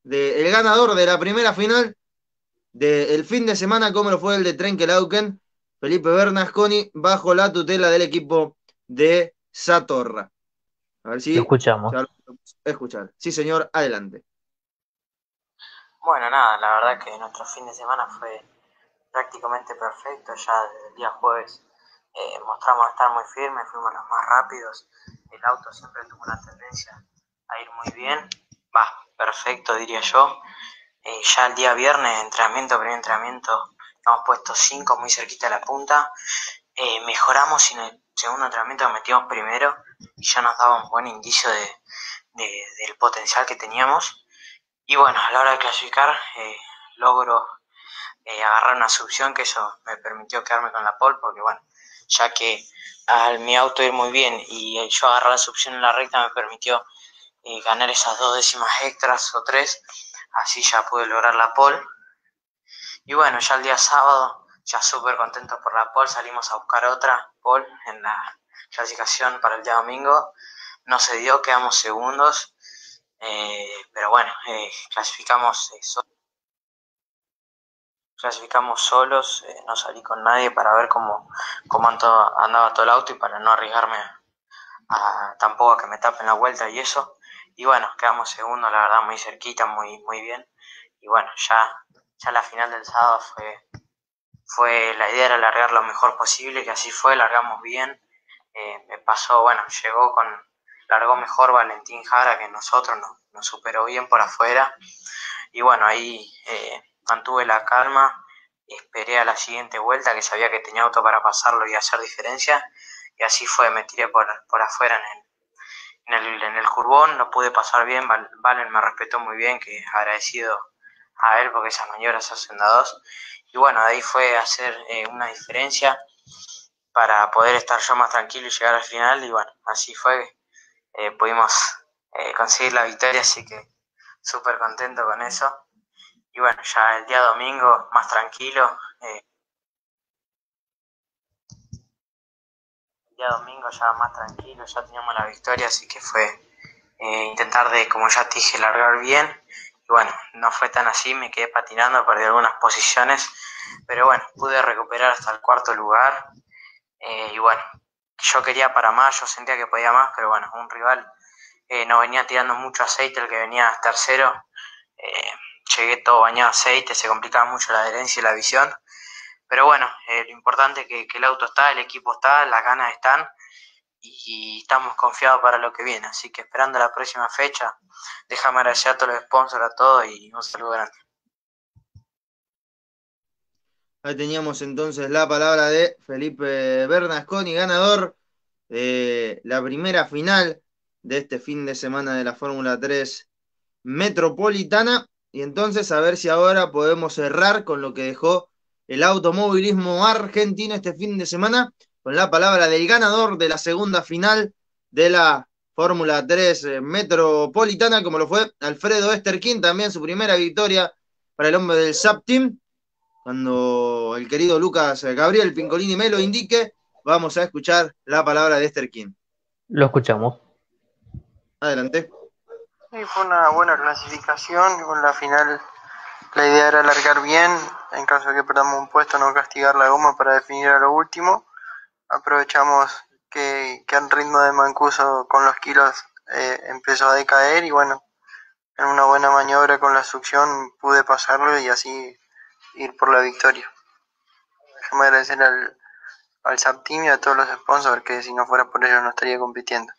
del ganador de la primera final del fin de semana, como lo fue el de Trenkelauken, Felipe Bernasconi, bajo la tutela del equipo de Satorra. A ver si lo escuchamos. Escuchar. Sí, señor, adelante. Bueno, nada, la verdad que nuestro fin de semana fue prácticamente perfecto. Ya desde el día jueves eh, mostramos estar muy firmes, fuimos los más rápidos. El auto siempre tuvo una tendencia a ir muy bien. Va, perfecto, diría yo. Eh, ya el día viernes, entrenamiento, primer entrenamiento, hemos puesto 5 muy cerquita de la punta. Eh, mejoramos en el segundo entrenamiento metimos primero y ya nos daba un buen indicio de, del potencial que teníamos. Y bueno, a la hora de clasificar eh, logro agarrar una subción que eso me permitió quedarme con la pole porque bueno, ya que al mi auto ir muy bien y yo agarrar la subción en la recta me permitió ganar esas dos décimas extras o tres, así ya pude lograr la pole y bueno, ya el día sábado, ya súper contentos por la pole, salimos a buscar otra pole en la clasificación para el día domingo. No se dio, quedamos segundos, eh, pero bueno, eh, clasificamos, eh, clasificamos solos, no salí con nadie para ver cómo, cómo andaba todo el auto y para no arriesgarme tampoco a que me tapen la vuelta y eso. Y bueno, quedamos segundos, la verdad, muy cerquita, muy, muy bien. Y bueno, ya ya la final del sábado fue, fue la idea era largar lo mejor posible, que así fue, largamos bien. Eh, me pasó, bueno, llegó con, largó mejor Valentín Jara que nosotros, nos, nos superó bien por afuera. Y bueno, ahí eh, mantuve la calma, esperé a la siguiente vuelta, que sabía que tenía auto para pasarlo y hacer diferencia. Y así fue, me tiré por, por afuera en el, en el, en el curvón, lo pude pasar bien, Valen me respetó muy bien, que agradecido a él porque esas maniobras hacen a dos. Y bueno, de ahí fue hacer eh, una diferencia para poder estar yo más tranquilo y llegar al final. Y bueno, así fue, eh, pudimos eh, conseguir la victoria, así que súper contento con eso. Y bueno, ya el día domingo más tranquilo. el día domingo ya más tranquilo, ya teníamos la victoria, así que fue intentar de, como ya te dije, largar bien y bueno, no fue tan así, me quedé patinando, perdí algunas posiciones, pero bueno, pude recuperar hasta el cuarto lugar. Eh, y bueno, yo quería para más, yo sentía que podía más, pero bueno, un rival eh, no venía tirando mucho aceite, el que venía tercero. Eh, llegué todo bañado aceite, se complicaba mucho la adherencia y la visión. Pero bueno, lo importante es que, el auto está, el equipo está, las ganas están y estamos confiados para lo que viene. Así que esperando la próxima fecha, déjame agradecer a todos los sponsors, a todos y un saludo grande. Ahí teníamos entonces la palabra de Felipe Bernasconi, ganador de la primera final de este fin de semana de la Fórmula 3 Metropolitana. Y entonces a ver si ahora podemos cerrar con lo que dejó el automovilismo argentino este fin de semana con la palabra del ganador de la segunda final de la Fórmula 3 eh, Metropolitana, como lo fue Alfredo Esterkin, también su primera victoria para el hombre del SAP Team. Cuando el querido Lucas Gabriel Pincolini me lo indique, vamos a escuchar la palabra de Esterkin. Lo escuchamos. Adelante. Sí, fue una buena clasificación. Con la final, la idea era alargar bien. En caso de que perdamos un puesto, no castigar la goma para definir a lo último aprovechamos que, que el ritmo de Mancuso con los kilos eh, empezó a decaer y bueno, en una buena maniobra con la succión pude pasarlo y así ir por la victoria. Déjame agradecer al, al Team y a todos los sponsors que si no fuera por ellos no estaría compitiendo.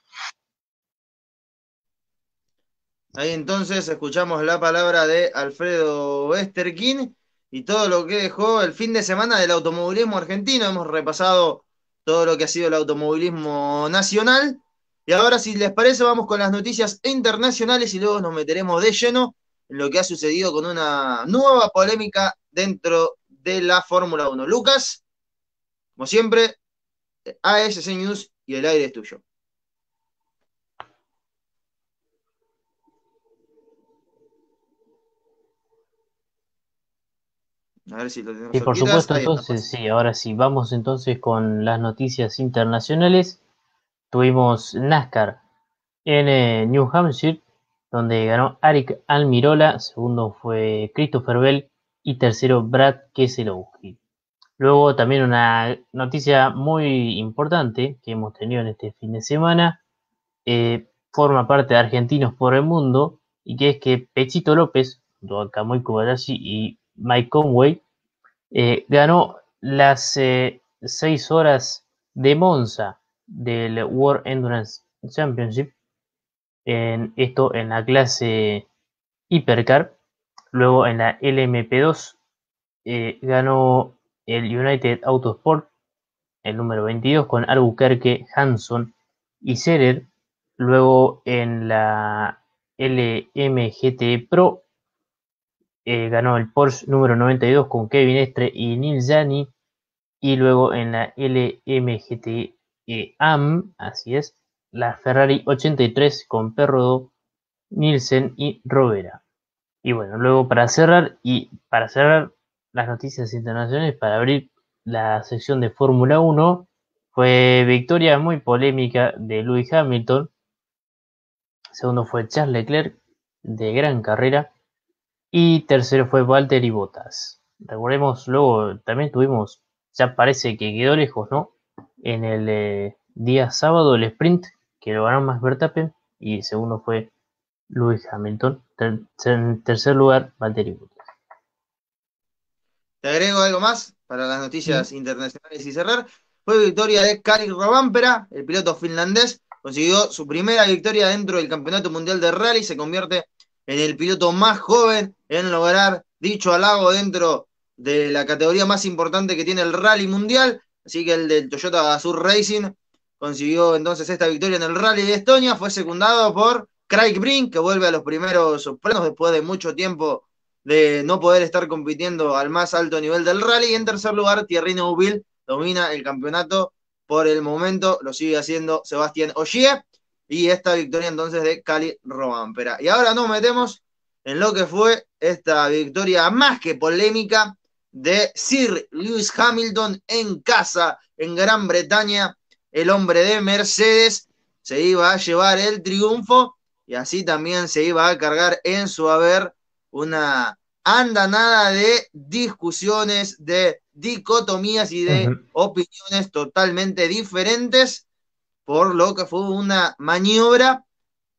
Ahí entonces escuchamos la palabra de Alfredo Westerkin y todo lo que dejó el fin de semana del automovilismo argentino. Hemos repasado todo lo que ha sido el automovilismo nacional. Y ahora, si les parece, vamos con las noticias internacionales y luego nos meteremos de lleno en lo que ha sucedido con una nueva polémica dentro de la Fórmula 1. Lucas, como siempre, ASC News y el aire es tuyo. A ver si lo tenemos. Y por supuesto, entonces, sí, ahora sí, vamos entonces con las noticias internacionales. Tuvimos NASCAR en eh, New Hampshire, donde ganó Arik Almirola, segundo fue Christopher Bell y tercero Brad Keselowski. Luego también una noticia muy importante que hemos tenido en este fin de semana, eh, forma parte de Argentinos por el Mundo, y que es que Pechito López, junto a Kamui Kobayashi y Mike Conway, eh, ganó las 6 eh, horas de Monza del World Endurance Championship, en esto en la clase Hypercar, luego en la LMP2 eh, ganó el United Autosport, el número 22, con Albuquerque, Hanson y Serer, luego en la LMGT Pro eh, ganó el Porsche número 92 con Kevin Estre y Neil Jani. Y luego en la LMGT AM, así es, la Ferrari 83 con Perrodo, Nielsen y Rovera. Y bueno, luego para cerrar y para cerrar las noticias internacionales, para abrir la sección de Fórmula 1, fue victoria muy polémica de Lewis Hamilton. Segundo fue Charles Leclerc de gran carrera. Y tercero fue Valtteri Bottas. Recordemos, luego también tuvimos, ya parece que quedó lejos, ¿no? En el eh, día sábado el sprint, que lo ganó Max Verstappen, y segundo fue Lewis Hamilton. en tercer lugar, Valtteri Bottas. Te agrego algo más para las noticias internacionales y cerrar. Fue victoria de Kari Robampera, el piloto finlandés, consiguió su primera victoria dentro del Campeonato Mundial de Rally, se convierte en el piloto más joven en lograr dicho halago dentro de la categoría más importante que tiene el rally mundial. Así que el del Toyota Gazoo Racing consiguió entonces esta victoria en el rally de Estonia. Fue secundado por Craig Brink, que vuelve a los primeros plenos después de mucho tiempo de no poder estar compitiendo al más alto nivel del rally. Y en tercer lugar, Thierry Neuville domina el campeonato por el momento, lo sigue haciendo Sebastián Ogier y esta victoria entonces de Cali Robampera. Y ahora nos metemos en lo que fue esta victoria más que polémica de Sir Lewis Hamilton en casa en Gran Bretaña. El hombre de Mercedes se iba a llevar el triunfo y así también se iba a cargar en su haber una andanada de discusiones, de dicotomías y de opiniones totalmente diferentes por lo que fue una maniobra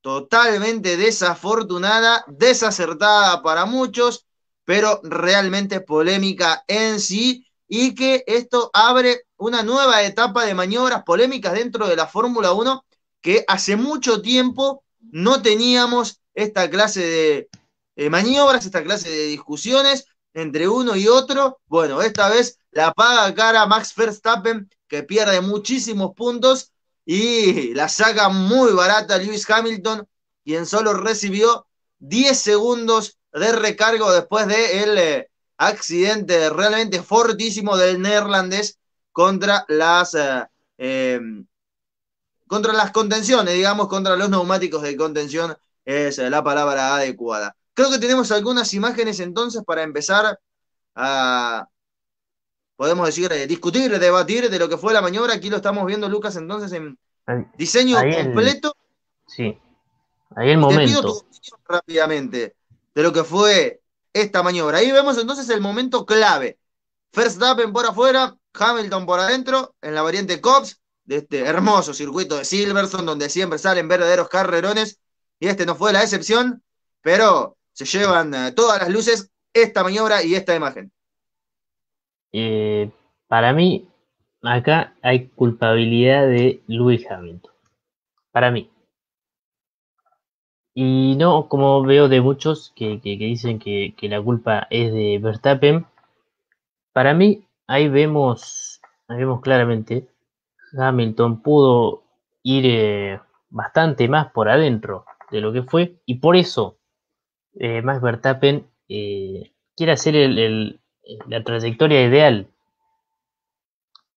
totalmente desafortunada, desacertada para muchos, pero realmente polémica en sí, y que esto abre una nueva etapa de maniobras polémicas dentro de la Fórmula 1 que hace mucho tiempo no teníamos esta clase de maniobras, esta clase de discusiones entre uno y otro. Bueno, esta vez la paga cara Max Verstappen, que pierde muchísimos puntos y la saca muy barata Lewis Hamilton, quien solo recibió 10 segundos de recargo después del de eh, accidente realmente fortísimo del neerlandés contra las eh, em, contra las contenciones, digamos, contra los neumáticos de contención es la palabra adecuada. Creo que tenemos algunas imágenes entonces para empezar a, podemos decir, eh, discutir, debatir de lo que fue la maniobra. Aquí lo estamos viendo, Lucas, entonces en diseño completo. sí, ahí el momento. Te pido tu opinión rápidamente de lo que fue esta maniobra. Ahí vemos entonces el momento clave. Verstappen por afuera, Hamilton por adentro, en la variante Cops, de este hermoso circuito de Silverstone, donde siempre salen verdaderos carrerones, y este no fue la excepción, pero se llevan eh, todas las luces esta maniobra y esta imagen. Eh, para mí, acá hay culpabilidad de Louis Hamilton. Para mí. Y no como veo de muchos que, dicen que, la culpa es de Verstappen. Para mí, ahí vemos, vemos claramente, Hamilton pudo ir eh, bastante más por adentro de lo que fue y por eso eh, Max Verstappen eh, quiere hacer la trayectoria ideal.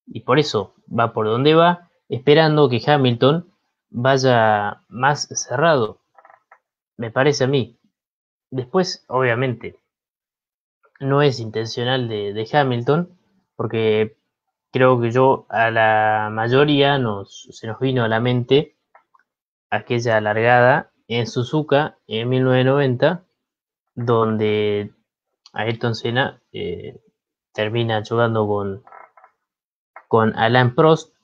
Y por eso va por donde va, esperando que Hamilton vaya más cerrado. Me parece a mí. Después, obviamente, no es intencional de, Hamilton, porque creo que yo a la mayoría nos, se nos vino a la mente aquella largada en Suzuka en 1990, donde Ayrton Senna eh, termina jugando con, con Alain Prost.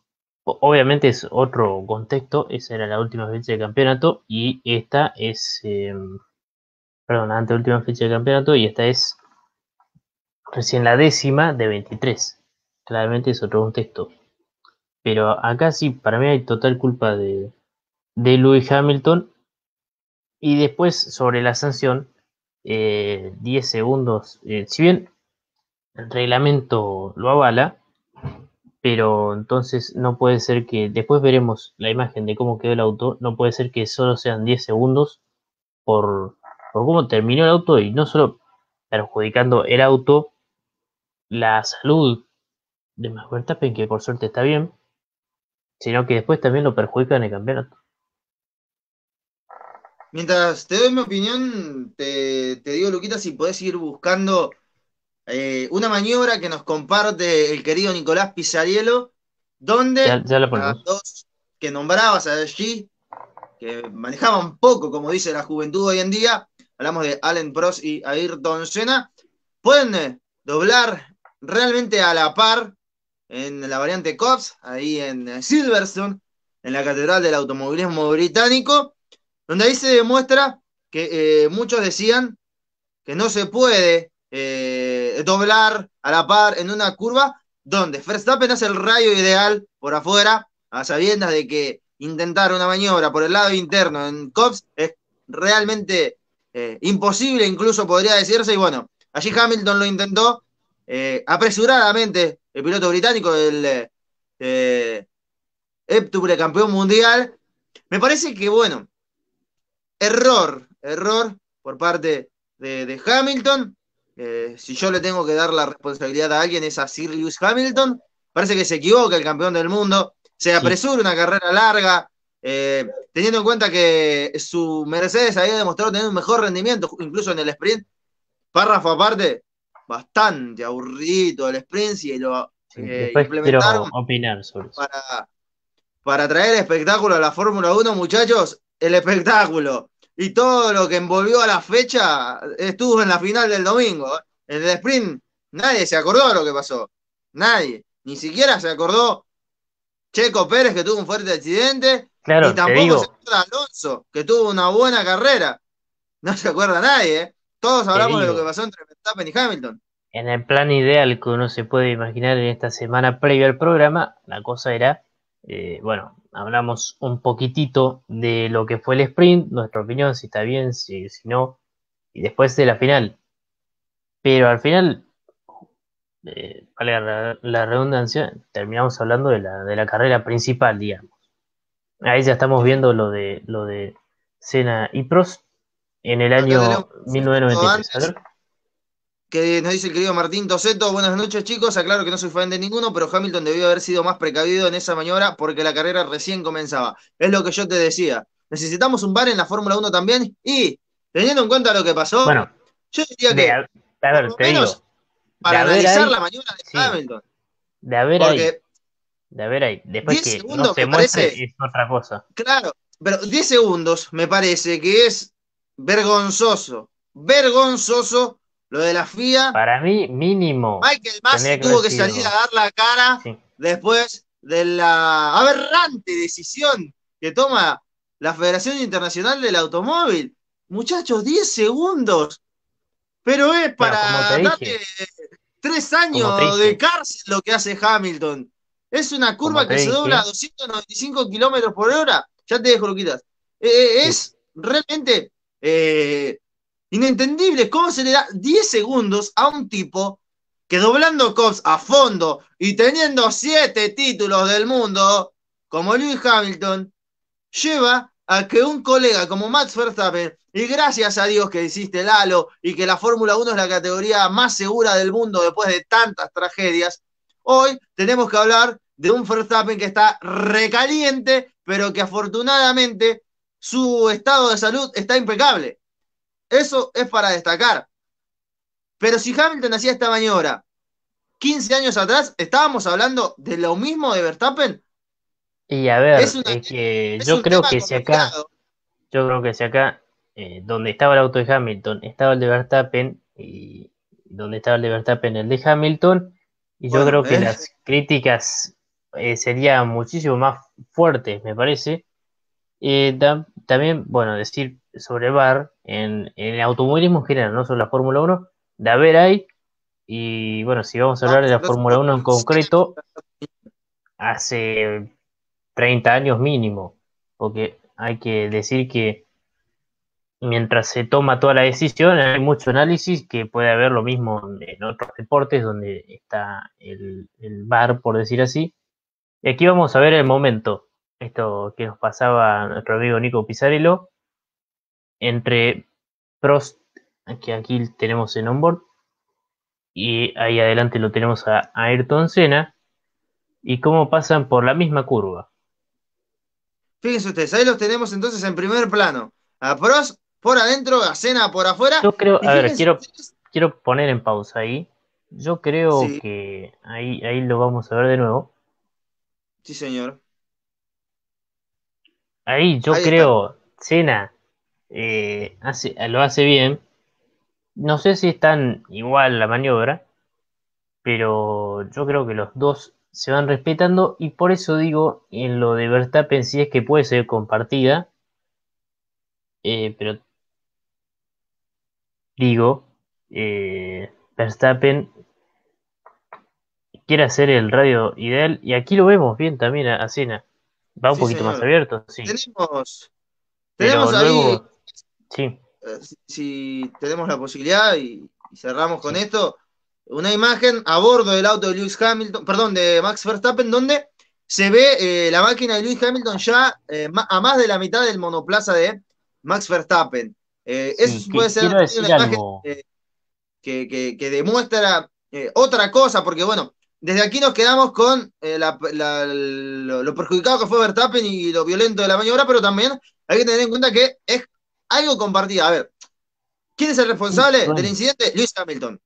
Obviamente es otro contexto, esa era la última fecha de campeonato y esta es, eh, perdón, la última fecha de campeonato y esta es recién la décima de 23. Claramente es otro contexto. Pero acá sí, para mí hay total culpa de, de Lewis Hamilton. Y después sobre la sanción, 10 eh, segundos. Eh, si bien el reglamento lo avala, pero entonces no puede ser que, después veremos la imagen de cómo quedó el auto, no puede ser que solo sean 10 segundos por, por cómo terminó el auto y no solo perjudicando el auto, la salud de Max Verstappen, que por suerte está bien, sino que después también lo perjudica en el campeonato. Mientras te doy mi opinión, te, digo, Luquita, si podés ir buscando eh, una maniobra que nos comparte el querido Nicolás Pizarielo, donde ya, las dos que nombrabas allí, que manejaban poco, como dice la juventud hoy en día, hablamos de Allen Prost y Ayrton Senna, pueden eh, doblar realmente a la par en la variante COPS, ahí en eh, Silverstone, en la Catedral del Automovilismo Británico, donde ahí se demuestra que eh, muchos decían que no se puede eh, doblar a la par en una curva donde Verstappen hace el rayo ideal por afuera, a sabiendas de que intentar una maniobra por el lado interno en COPS es realmente imposible, incluso podría decirse, y bueno, allí Hamilton lo intentó, eh, apresuradamente el piloto británico, el eh, campeón mundial. Me parece que, bueno, error, error por parte de, Hamilton. Eh, si yo le tengo que dar la responsabilidad a alguien es a Sir Lewis Hamilton. Parece que se equivoca el campeón del mundo. Se apresura una carrera larga, eh, teniendo en cuenta que su Mercedes había demostrado tener un mejor rendimiento, incluso en el sprint. Párrafo aparte, bastante aburrido el sprint y lo eh, implementaron opinar sobre Para, para traer espectáculo a la Fórmula 1, muchachos, el espectáculo y todo lo que envolvió a la fecha estuvo en la final del domingo. ¿eh? En el sprint nadie se acordó de lo que pasó. Nadie. Ni siquiera se acordó Checo Pérez que tuvo un fuerte accidente. Claro, ni tampoco se acuerda Alonso que tuvo una buena carrera. No se acuerda nadie. ¿eh? Todos hablamos de lo que pasó entre Verstappen y Hamilton. En el plan ideal que uno se puede imaginar en esta semana previa al programa, la cosa era, eh, bueno, hablamos un poquitito de lo que fue el sprint, nuestra opinión, si está bien, si, si no, y después de la final. Pero al final, eh, vale la, redundancia, terminamos hablando de la, de la carrera principal, digamos. Ahí ya estamos viendo lo de lo de Senna y Prost en el año 1993. Que nos dice el querido Martín Toseto, buenas noches chicos, aclaro que no soy fan de ninguno, pero Hamilton debió haber sido más precavido en esa maniobra porque la carrera recién comenzaba. Es lo que yo te decía. Necesitamos un bar en la Fórmula 1 también y teniendo en cuenta lo que pasó, bueno, yo diría que a, ver, te digo, para analizar la maniobra de Hamilton. De haber ahí. De haber ahí. Después que no se muestre es otra cosa. Claro, pero 10 segundos me parece que es vergonzoso, vergonzoso lo de la FIA. Para mí, mínimo. Michael Masi tuvo que salir a dar la cara después de la aberrante decisión que toma la Federación Internacional del Automóvil. Muchachos, 10 segundos. Pero es para darle tres años de cárcel lo que hace Hamilton. Es una curva que se dobla a 295 kilómetros por hora. Ya te dejo, lo quitas. Eh, eh, es realmente eh, inentendible cómo se le da 10 segundos a un tipo que doblando cops a fondo y teniendo 7 títulos del mundo, como Lewis Hamilton, lleva a que un colega como Max Verstappen, y gracias a Dios que hiciste el halo y que la Fórmula 1 es la categoría más segura del mundo después de tantas tragedias, hoy tenemos que hablar de un Verstappen que está recaliente, pero que afortunadamente su estado de salud está impecable. Eso es para destacar. Pero si Hamilton hacía esta maniobra 15 años atrás, ¿estábamos hablando de lo mismo de Verstappen? Y a ver, que yo creo que si acá, yo creo que si acá, eh, donde estaba el auto de Hamilton, estaba el de Verstappen, y donde estaba el de Verstappen, el de Hamilton, y yo creo que las críticas eh, serían muchísimo más fuertes, me parece. Eh, también, bueno, decir sobre VAR, en, en, el automovilismo en general, no solo la Fórmula 1, de haber hay, y bueno, si vamos a hablar de la Fórmula 1 en concreto, hace 30 años mínimo, porque hay que decir que mientras se toma toda la decisión, hay mucho análisis que puede haber lo mismo en otros deportes donde está el, el VAR, por decir así. Y aquí vamos a ver el momento, esto que nos pasaba nuestro amigo Nico Pizarello, entre Prost, que aquí tenemos en onboard, y ahí adelante lo tenemos a Ayrton Senna, y cómo pasan por la misma curva. Fíjense ustedes, ahí los tenemos entonces en primer plano. A Pros por adentro, a Cena por afuera. Yo creo, a ver, quiero, quiero poner en pausa ahí. Yo creo que ahí, ahí lo vamos a ver de nuevo. Sí, señor. Ahí yo creo, Cena eh, hace, lo hace bien. No sé si es tan igual la maniobra, pero yo creo que los dos se van respetando y por eso digo en lo de Verstappen si es que puede ser compartida, eh, pero digo, eh, Verstappen quiere hacer el radio ideal y aquí lo vemos bien también a, Cena. Va un poquito más abierto, sí. Tenemos, tenemos ahí, sí. Eh, si, tenemos la posibilidad y, cerramos con esto, una imagen a bordo del auto de Lewis Hamilton, perdón, de Max Verstappen, donde se ve eh, la máquina de Lewis Hamilton ya eh, a más de la mitad del monoplaza de Max Verstappen. Eh, eso puede ser una imagen que, demuestra otra cosa, porque bueno, desde aquí nos quedamos con lo, perjudicado que fue Verstappen y lo violento de la maniobra, pero también hay que tener en cuenta que es algo compartido. A ver, ¿quién es el responsable del incidente? Lewis Hamilton.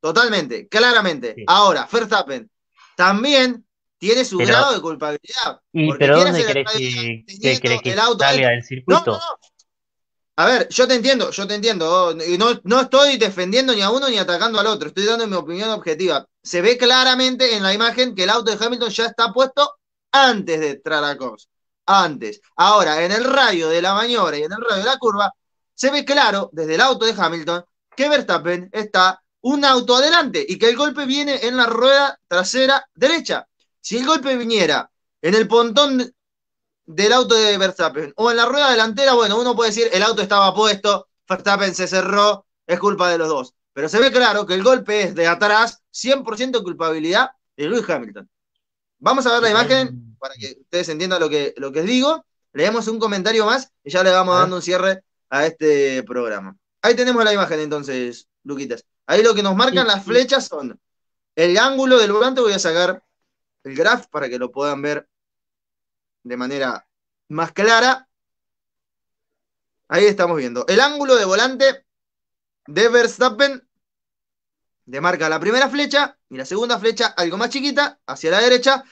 Totalmente, claramente. Ahora, Verstappen también tiene su grado de culpabilidad. ¿Y pero dónde crees que, que, el auto salga del circuito? A ver, yo te entiendo, yo te entiendo. No, no estoy defendiendo ni a uno ni atacando al otro. Estoy dando mi opinión objetiva. Se ve claramente en la imagen que el auto de Hamilton ya está puesto antes de entrar Antes. Ahora, en el radio de la maniobra y en el radio de la curva, se ve claro desde el auto de Hamilton que Verstappen está un auto adelante y que el golpe viene en la rueda trasera derecha. Si el golpe viniera en el pontón del auto de Verstappen o en la rueda delantera, bueno, uno puede decir el auto estaba puesto, Verstappen se cerró, es culpa de los dos. Pero se ve claro que el golpe es de atrás, 100% culpabilidad de Lewis Hamilton. Vamos a ver la imagen para que ustedes entiendan lo que, lo que digo. Leemos un comentario más y ya le vamos dando un cierre a este programa. Ahí tenemos la imagen entonces, Luquitas. Ahí lo que nos marcan las flechas son el ángulo del volante. Voy a sacar el graph para que lo puedan ver de manera más clara. Ahí estamos viendo el ángulo de volante de Verstappen. De marca la primera flecha y la segunda flecha, algo más chiquita, hacia la derecha,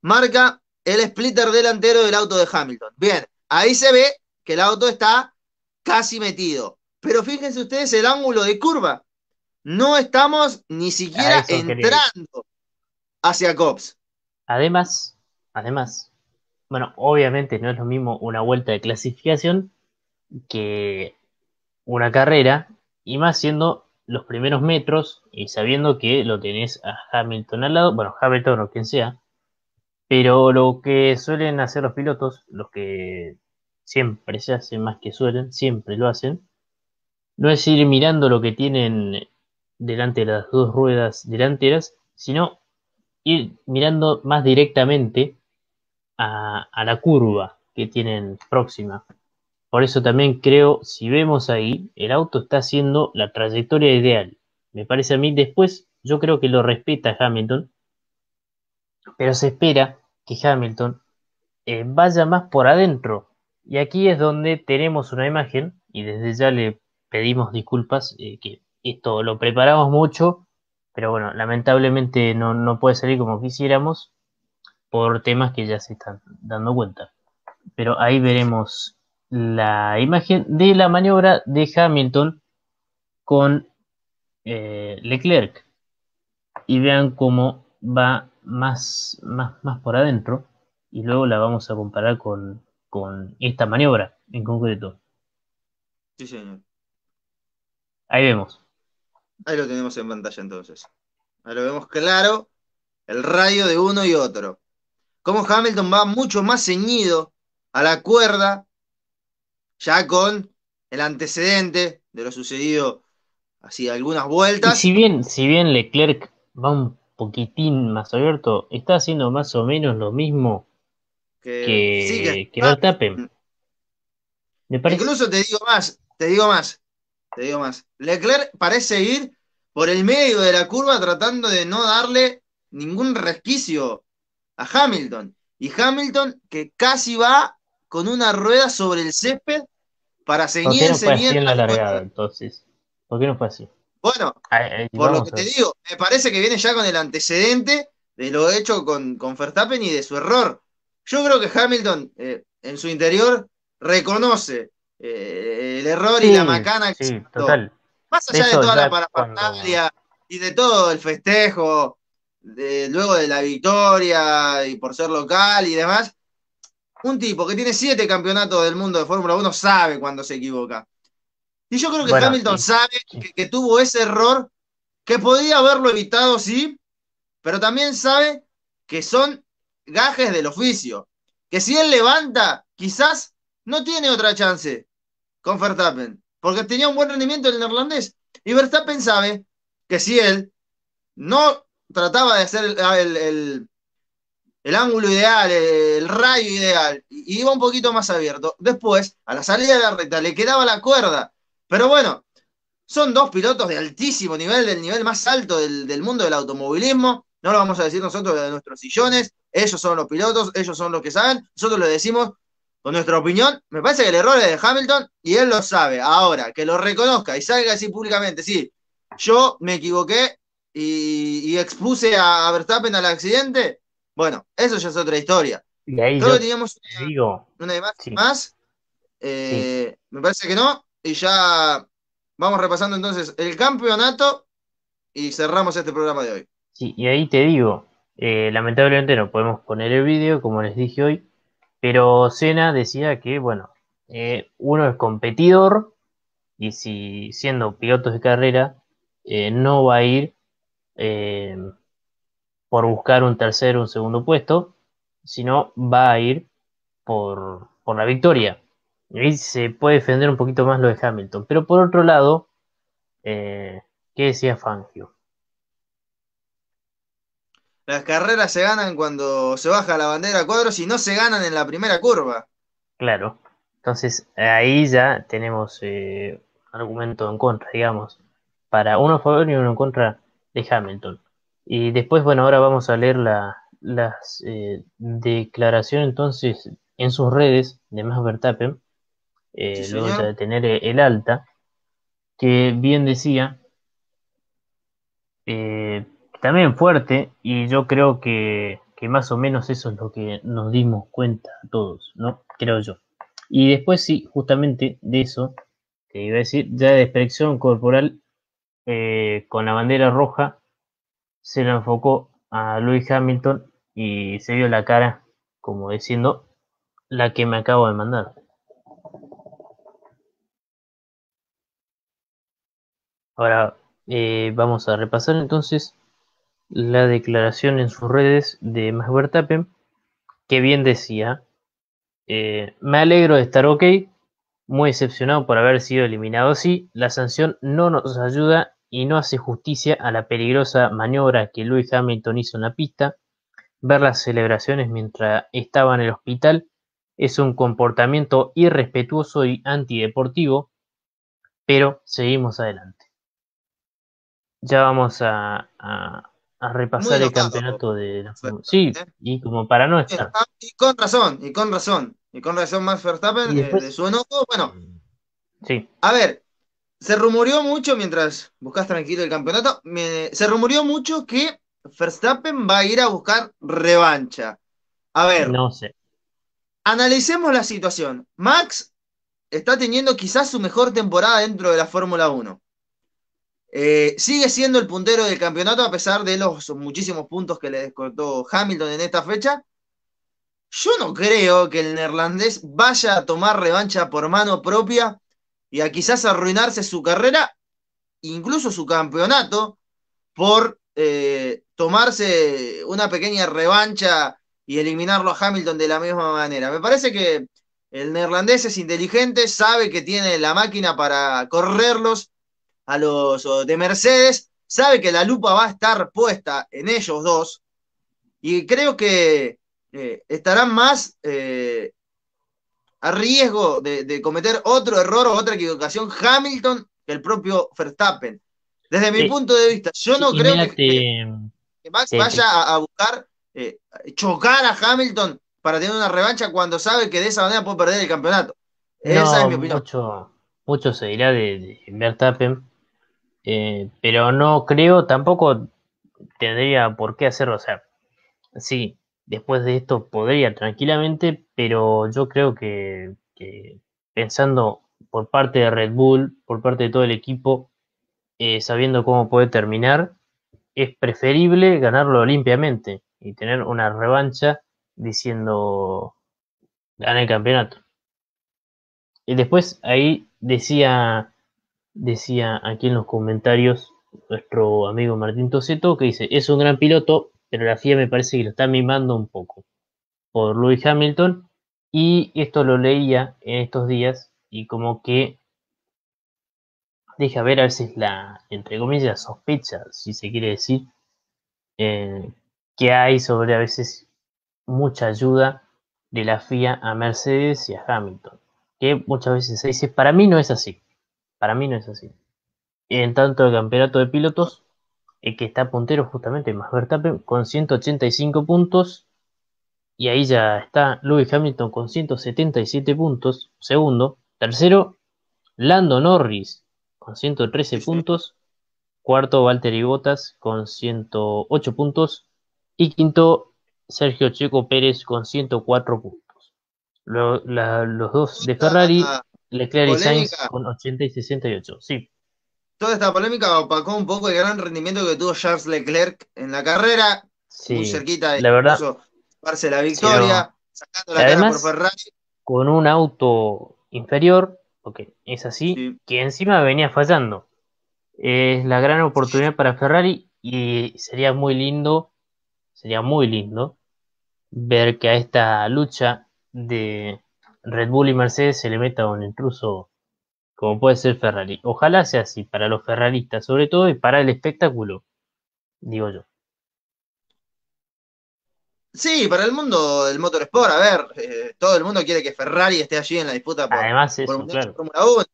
marca el splitter delantero del auto de Hamilton. Bien, ahí se ve que el auto está casi metido. Pero fíjense ustedes el ángulo de curva no estamos ni siquiera entrando hacia COPS. Además, además, bueno, obviamente no es lo mismo una vuelta de clasificación que una carrera, y más siendo los primeros metros y sabiendo que lo tenés a Hamilton al lado, bueno, Hamilton o quien sea, pero lo que suelen hacer los pilotos, los que siempre se hacen más que suelen, siempre lo hacen, no es ir mirando lo que tienen delante de las dos ruedas delanteras, sino ir mirando más directamente a, la curva que tienen próxima. Por eso también creo, si vemos ahí, el auto está haciendo la trayectoria ideal. Me parece a mí, después yo creo que lo respeta Hamilton, pero se espera que Hamilton eh, vaya más por adentro. Y aquí es donde tenemos una imagen, y desde ya le pedimos disculpas, eh, que esto lo preparamos mucho, pero bueno, lamentablemente no, no puede salir como quisiéramos por temas que ya se están dando cuenta. Pero ahí veremos la imagen de la maniobra de Hamilton con eh, Leclerc y vean cómo va más, más, más por adentro y luego la vamos a comparar con, con esta maniobra en concreto. Sí, señor. Ahí vemos. Ahí lo tenemos en pantalla entonces. Ahí lo vemos claro, el rayo de uno y otro. Cómo Hamilton va mucho más ceñido a la cuerda, ya con el antecedente de lo sucedido así algunas vueltas. Y si bien, si bien Leclerc va un poquitín más abierto, está haciendo más o menos lo mismo que, que, que, Verstappen. Me parece... Incluso te digo más, te digo más, te digo más. Leclerc parece ir por el medio de la curva tratando de no darle ningún resquicio a Hamilton. Y Hamilton que casi va con una rueda sobre el césped para ceñirse ¿Por qué no fue así en la largada, entonces? ¿Por qué no fue así? Bueno, por lo que te digo, me parece que viene ya con el antecedente de lo hecho con, con Verstappen y de su error. Yo creo que Hamilton eh, en su interior reconoce eh, el error y la macana que sí, total. Más allá de, toda la parafernalia y de todo el festejo, de, luego de la victoria y por ser local y demás, un tipo que tiene siete campeonatos del mundo de Fórmula 1 sabe cuando se equivoca. Y yo creo que Hamilton sabe que, tuvo ese error, que podía haberlo evitado, sí, pero también sabe que son gajes del oficio. Que si él levanta, quizás no tiene otra chance con Verstappen, porque tenía un buen rendimiento en el neerlandés. Y Verstappen sabe que si él no trataba de hacer el, el ángulo ideal, el, rayo ideal, y iba un poquito más abierto, después, a la salida de la recta, le quedaba la cuerda pero bueno, son dos pilotos de altísimo nivel, del nivel más alto del, mundo del automovilismo. No lo vamos a decir nosotros de nuestros sillones. Ellos son los pilotos, ellos son los que saben. Nosotros lo decimos con nuestra opinión. Me parece que el error es de Hamilton y él lo sabe. Ahora, que lo reconozca y salga así públicamente, sí, yo me equivoqué y, expuse a, Verstappen al accidente. Bueno, eso ya es otra historia. Y ahí Creo que teníamos una, digo, una más. Eh, me parece que no y ya vamos repasando entonces el campeonato y cerramos este programa de hoy. Sí, y ahí te digo, eh, lamentablemente no podemos poner el vídeo, como les dije hoy, pero Sena decía que, bueno, eh, uno es competidor y si siendo pilotos de carrera eh, no va a ir por buscar un tercer o un segundo puesto, sino va a ir por, por la victoria. Ahí se puede defender un poquito más lo de Hamilton. Pero por otro lado, eh, ¿qué decía Fangio? Las carreras se ganan cuando se baja la bandera a cuadros y no se ganan en la primera curva. Claro. Entonces ahí ya tenemos eh, argumento en contra, digamos, para uno a favor y uno en contra de Hamilton. Y después, bueno, ahora vamos a leer la, las eh, declaraciones entonces en sus redes de Max Verstappen eh, luego de tener el alta, que bien decía, eh, también fuerte, y yo creo que, más o menos eso es lo que nos dimos cuenta todos, ¿no? Creo yo. Y después sí, justamente de eso, que iba a decir, ya de expresión corporal, con la bandera roja, se la enfocó a Louis Hamilton y se vio la cara como diciendo la que me acabo de mandar. Ahora eh, vamos a repasar entonces la declaración en sus redes de Max Verstappen, que bien decía, eh, me alegro de estar ok, muy decepcionado por haber sido eliminado así, la sanción no nos ayuda y no hace justicia a la peligrosa maniobra que Lewis Hamilton hizo en la pista, ver las celebraciones mientras estaba en el hospital es un comportamiento irrespetuoso y antideportivo, pero seguimos adelante. Ya vamos a, repasar el campeonato de la Sí, ¿eh? y como para no estar. Ah, y con razón, y con razón, y con razón Max Verstappen eh, de su enojo. Bueno, sí. a ver, se rumoreó mucho mientras buscas tranquilo el campeonato, se rumoreó mucho que Verstappen va a ir a buscar revancha. A ver. No sé. Analicemos la situación. Max está teniendo quizás su mejor temporada dentro de la Fórmula 1. Eh, sigue siendo el puntero del campeonato a pesar de los muchísimos puntos que le descortó Hamilton en esta fecha. Yo no creo que el neerlandés vaya a tomar revancha por mano propia y a quizás arruinarse su carrera, incluso su campeonato, por eh, tomarse una pequeña revancha y eliminarlo a Hamilton de la misma manera. Me parece que el neerlandés es inteligente, sabe que tiene la máquina para correrlos a los de Mercedes, sabe que la lupa va a estar puesta en ellos dos y creo que eh, estarán más eh, a riesgo de, cometer otro error o otra equivocación Hamilton que el propio Verstappen. Desde mi punto de vista, yo no creo que, Max vaya a, buscar eh, chocar a Hamilton para tener una revancha cuando sabe que de esa manera puede perder el campeonato. esa es mi opinión. Mucho, mucho se dirá de, Verstappen, eh, pero no creo, tampoco tendría por qué hacerlo. O sea, sí, después de esto podría tranquilamente, pero yo creo que pensando por parte de Red Bull, por parte de todo el equipo, eh, sabiendo cómo puede terminar, es preferible ganarlo limpiamente y tener una revancha diciendo gana el campeonato. Y después ahí decía, decía aquí en los comentarios nuestro amigo Martín Toseto que dice, es un gran piloto, pero la FIA me parece que lo está mimando un poco por Lewis Hamilton y esto lo leía en estos días y como que deja ver a veces la, entre comillas, sospecha, si se quiere decir, eh, que hay sobre a veces mucha ayuda de la FIA a Mercedes y a Hamilton. Que muchas veces se dice, para mí no es así. Para mí no es así. En tanto el campeonato de pilotos, el que está puntero justamente más Verstappen con 185 puntos. Y ahí ya está Lewis Hamilton con 177 puntos. Segundo. Tercero, Lando Norris con 113 puntos. Cuarto, Valtteri Bottas con 108 puntos. Y quinto, Sergio Checo Pérez con 104 puntos. los dos de Ferrari, Leclerc y Sainz con 80 y 68. Sí. Toda esta polémica opacó un poco el gran rendimiento que tuvo Charles Leclerc en la carrera. muy cerquita de la verdad, la victoria, sacando la cara por Ferrari. Con un auto inferior, porque es así, que encima venía fallando. Es la gran oportunidad para Ferrari y sería muy lindo, sería muy lindo ver que a esta lucha de Red Bull y Mercedes se le meta un intruso como puede ser Ferrari. Ojalá sea así para los ferraristas, sobre todo y para el espectáculo, digo yo. Sí, para el mundo del motorsport, a ver, eh, todo el mundo quiere que Ferrari esté allí en la disputa por, Además eso, Fórmula 1.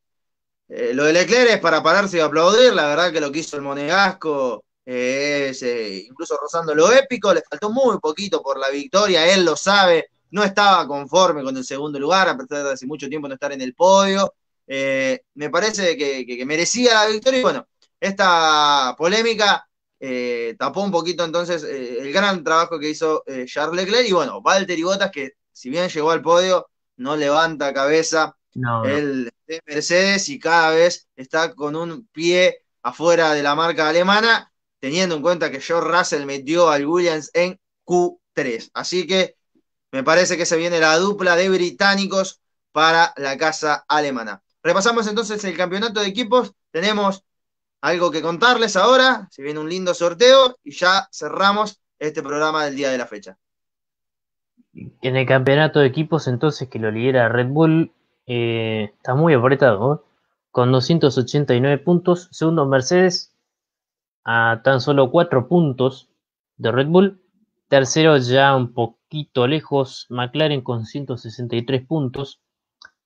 Eh, lo de Leclerc es para pararse y aplaudir, la verdad que lo que hizo el Monegasco eh, es incluso rozando lo épico, le faltó muy poquito por la victoria, él lo sabe, no estaba conforme con el segundo lugar, a pesar de hace mucho tiempo no estar en el podio. Me parece que merecía la victoria y bueno, esta polémica eh, tapó un poquito entonces eh, el gran trabajo que hizo eh, Charles Leclerc y bueno, Valtteri Bottas que si bien llegó al podio, no levanta cabeza el de Mercedes y cada vez está con un pie afuera de la marca alemana, teniendo en cuenta que George Russell metió al Williams en Q3. Así que me parece que se viene la dupla de británicos para la casa alemana. Repasamos entonces el campeonato de equipos. Tenemos algo que contarles ahora, se viene un lindo sorteo y ya cerramos este programa del día de la fecha. En el campeonato de equipos entonces que lo lidera Red Bull eh, está muy apretado, con 289 puntos, segundo Mercedes a tan solo 4 puntos de Red Bull, tercero ya un poquito lejos McLaren con 163 puntos.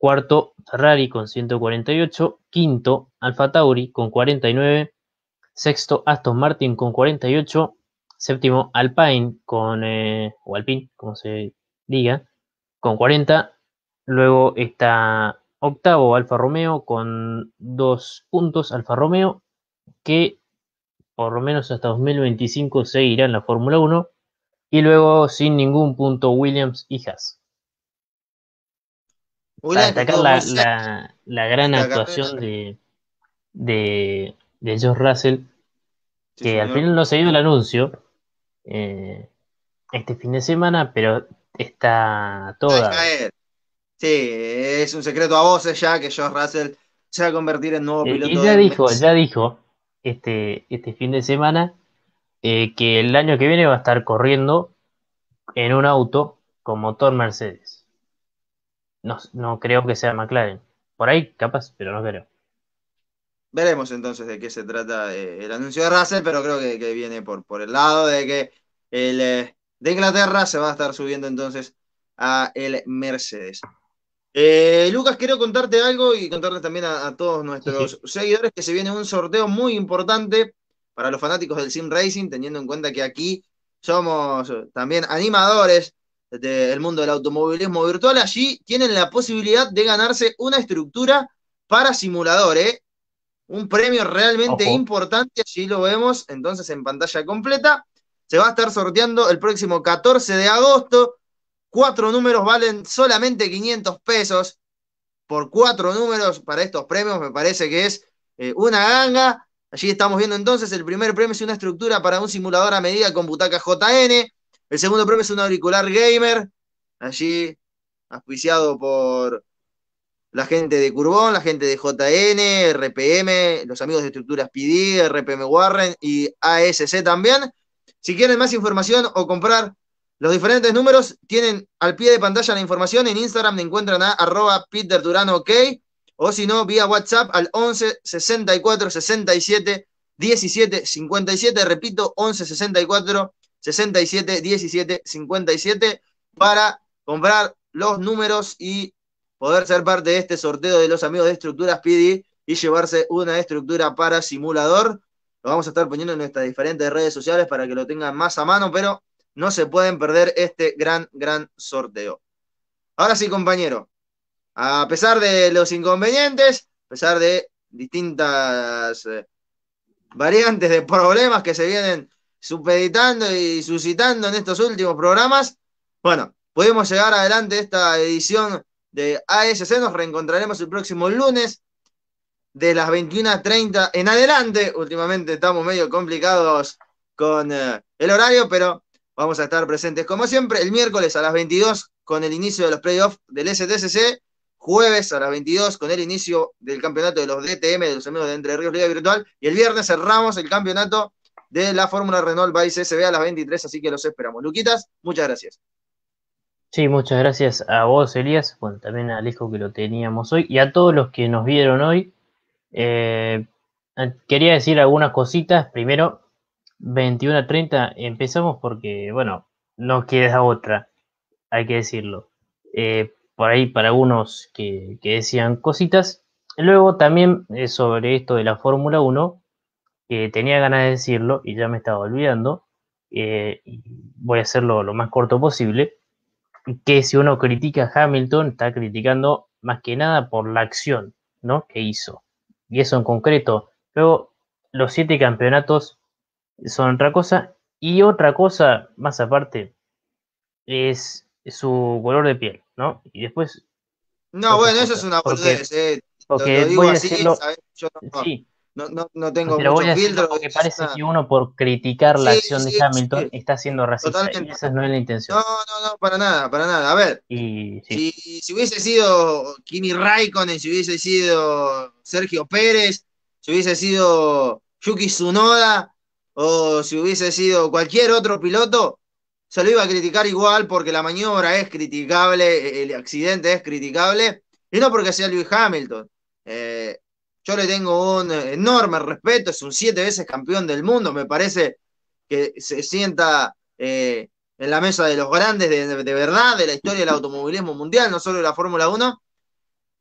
Cuarto, Ferrari con 148. Quinto, Alfa Tauri con 49. Sexto, Aston Martin con 48. Séptimo, Alpine con, eh, o Alpine, como se diga, con 40. Luego está octavo Alfa Romeo con dos puntos. Alfa Romeo que por lo menos hasta 2025 seguirá en la Fórmula 1. Y luego sin ningún punto Williams y Haas. Para destacar la, la, gran actuación de, de, de George Russell, que al final no se dio el anuncio eh, este fin de semana, pero está toda. Sí, es un secreto a voces ya que George Russell se va a convertir en nuevo eh, piloto. Y ya dijo, ya dijo este, este fin de semana eh, que el año que viene va a estar corriendo en un auto con motor Mercedes. No, no creo que sea McLaren. Por ahí capaz, pero no creo. Veremos entonces de qué se trata eh, el anuncio de Russell, pero creo que, viene por, por, el lado de que el eh, de Inglaterra se va a estar subiendo entonces a el Mercedes. Eh, Lucas, quiero contarte algo y contarle también a, todos nuestros seguidores que se viene un sorteo muy importante para los fanáticos del Sim Racing, teniendo en cuenta que aquí somos también animadores del mundo del automovilismo virtual. Allí tienen la posibilidad de ganarse una estructura para simulador, ¿eh? Un premio realmente importante, allí lo vemos entonces en pantalla completa. Se va a estar sorteando el próximo 14 de agosto Cuatro números valen solamente 500 pesos por cuatro números para estos premios. Me parece que es eh, una ganga. Allí estamos viendo entonces, el primer premio es una estructura para un simulador a medida con butaca JN. El segundo premio es un auricular gamer. Allí, auspiciado por la gente de Curbón, la gente de JN, RPM, los amigos de estructuras PD, RPM Warren y ASC también. Si quieren más información o comprar los diferentes números tienen al pie de pantalla la información. En Instagram me encuentran a arroba Peter Durano OK. O si no, vía WhatsApp al 11 64 67 17 57. Repito, 11 64 67 17 57 para comprar los números y poder ser parte de este sorteo de los amigos de estructuras PD y llevarse una estructura para simulador. Lo vamos a estar poniendo en nuestras diferentes redes sociales para que lo tengan más a mano, pero no se pueden perder este gran, gran sorteo. Ahora sí, compañero, a pesar de los inconvenientes, a pesar de distintas eh, variantes de problemas que se vienen supeditando y suscitando en estos últimos programas, bueno, podemos llegar adelante esta edición de ASC. Nos reencontraremos el próximo lunes de las 21.30 en adelante. Últimamente estamos medio complicados con eh, el horario, pero Vamos a estar presentes como siempre el miércoles a las 22 con el inicio de los playoffs del STCC, jueves a las 22 con el inicio del campeonato de los DTM, de los amigos de Entre Ríos Liga Virtual, y el viernes cerramos el campeonato de la Fórmula Renault by CSB a las 23, así que los esperamos. Luquitas, muchas gracias. Sí, muchas gracias a vos, Elías, bueno, también a Alejo que lo teníamos hoy, y a todos los que nos vieron hoy. Eh, quería decir algunas cositas. Primero, 21 a 30 empezamos porque, bueno, no queda otra, hay que decirlo. Eh, por ahí para algunos que, decían cositas. Luego también eh, sobre esto de la Fórmula 1, que tenía ganas de decirlo y ya me estaba olvidando, eh, voy a hacerlo lo más corto posible, que si uno critica a Hamilton, está criticando más que nada por la acción ¿no? que hizo. Y eso en concreto. Luego, los siete campeonatos son otra cosa. Y otra cosa, más aparte, es su color de piel, ¿no? Y después. No, bueno, eso es una boludez, eh. Porque voy a decirlo, Yo no, no, no, tengo pero mucho filtro. Porque parece que uno, por criticar la acción de Hamilton, está siendo racista. Y esa no es la intención. No, no, no, para nada, para nada. A ver, si, si hubiese sido Kimi Raikkonen, si hubiese sido Sergio Pérez, si hubiese sido Yuki Tsunoda, o si hubiese sido cualquier otro piloto, se lo iba a criticar igual porque la maniobra es criticable, el accidente es criticable, y no porque sea Lewis Hamilton. Eh, yo le tengo un enorme respeto, es un siete veces campeón del mundo, me parece que se sienta eh, en la mesa de los grandes de, verdad de la historia del automovilismo mundial, no solo de la Fórmula 1,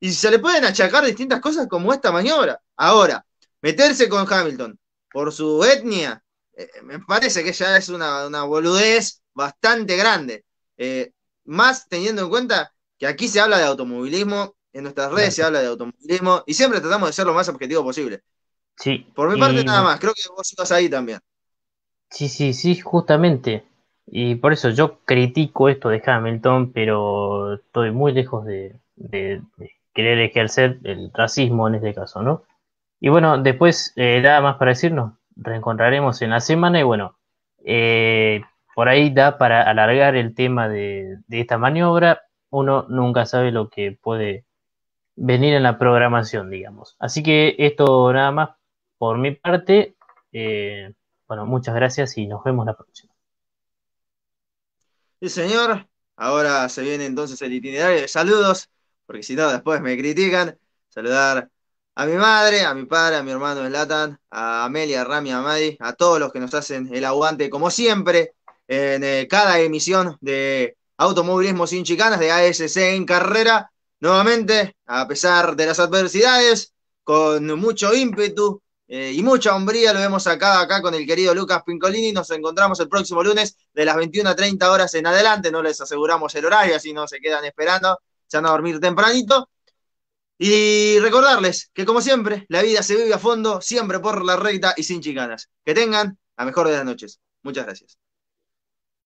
y se le pueden achacar distintas cosas como esta maniobra. Ahora, meterse con Hamilton por su etnia, eh, me parece que ya es una, una boludez bastante grande. Eh, más teniendo en cuenta que aquí se habla de automovilismo, en nuestras redes se habla de automovilismo, y siempre tratamos de ser lo más objetivo posible. Sí. Por mi parte, nada más. Creo que vos estás ahí también. Sí, sí, sí, justamente. Y por eso yo critico esto de Hamilton, pero estoy muy lejos de, de, de querer ejercer el racismo en este caso, ¿no? Y bueno, después, eh, nada más para decirnos, reencontraremos en la semana y bueno, eh, por ahí da para alargar el tema de, de, esta maniobra. Uno nunca sabe lo que puede venir en la programación, digamos. Así que esto nada más por mi parte. Eh, bueno, muchas gracias y nos vemos la próxima. Sí, señor. Ahora se viene entonces el itinerario de saludos, porque si no, después me critican. Saludar a mi madre, a mi padre, a mi hermano Latan, a Amelia, a Rami, a Madi, a todos los que nos hacen el aguante, como siempre, en eh, cada emisión de Automovilismo sin Chicanas, de ASC en carrera. Nuevamente, a pesar de las adversidades, con mucho ímpetu eh, y mucha hombría, lo vemos acá, acá con el querido Lucas Pincolini. Nos encontramos el próximo lunes de las 21 a 30 horas en adelante. No les aseguramos el horario, así no se quedan esperando, se van a dormir tempranito. Y recordarles que, como siempre, la vida se vive a fondo, siempre por la recta y sin chicanas. Que tengan la mejor de las noches. Muchas gracias.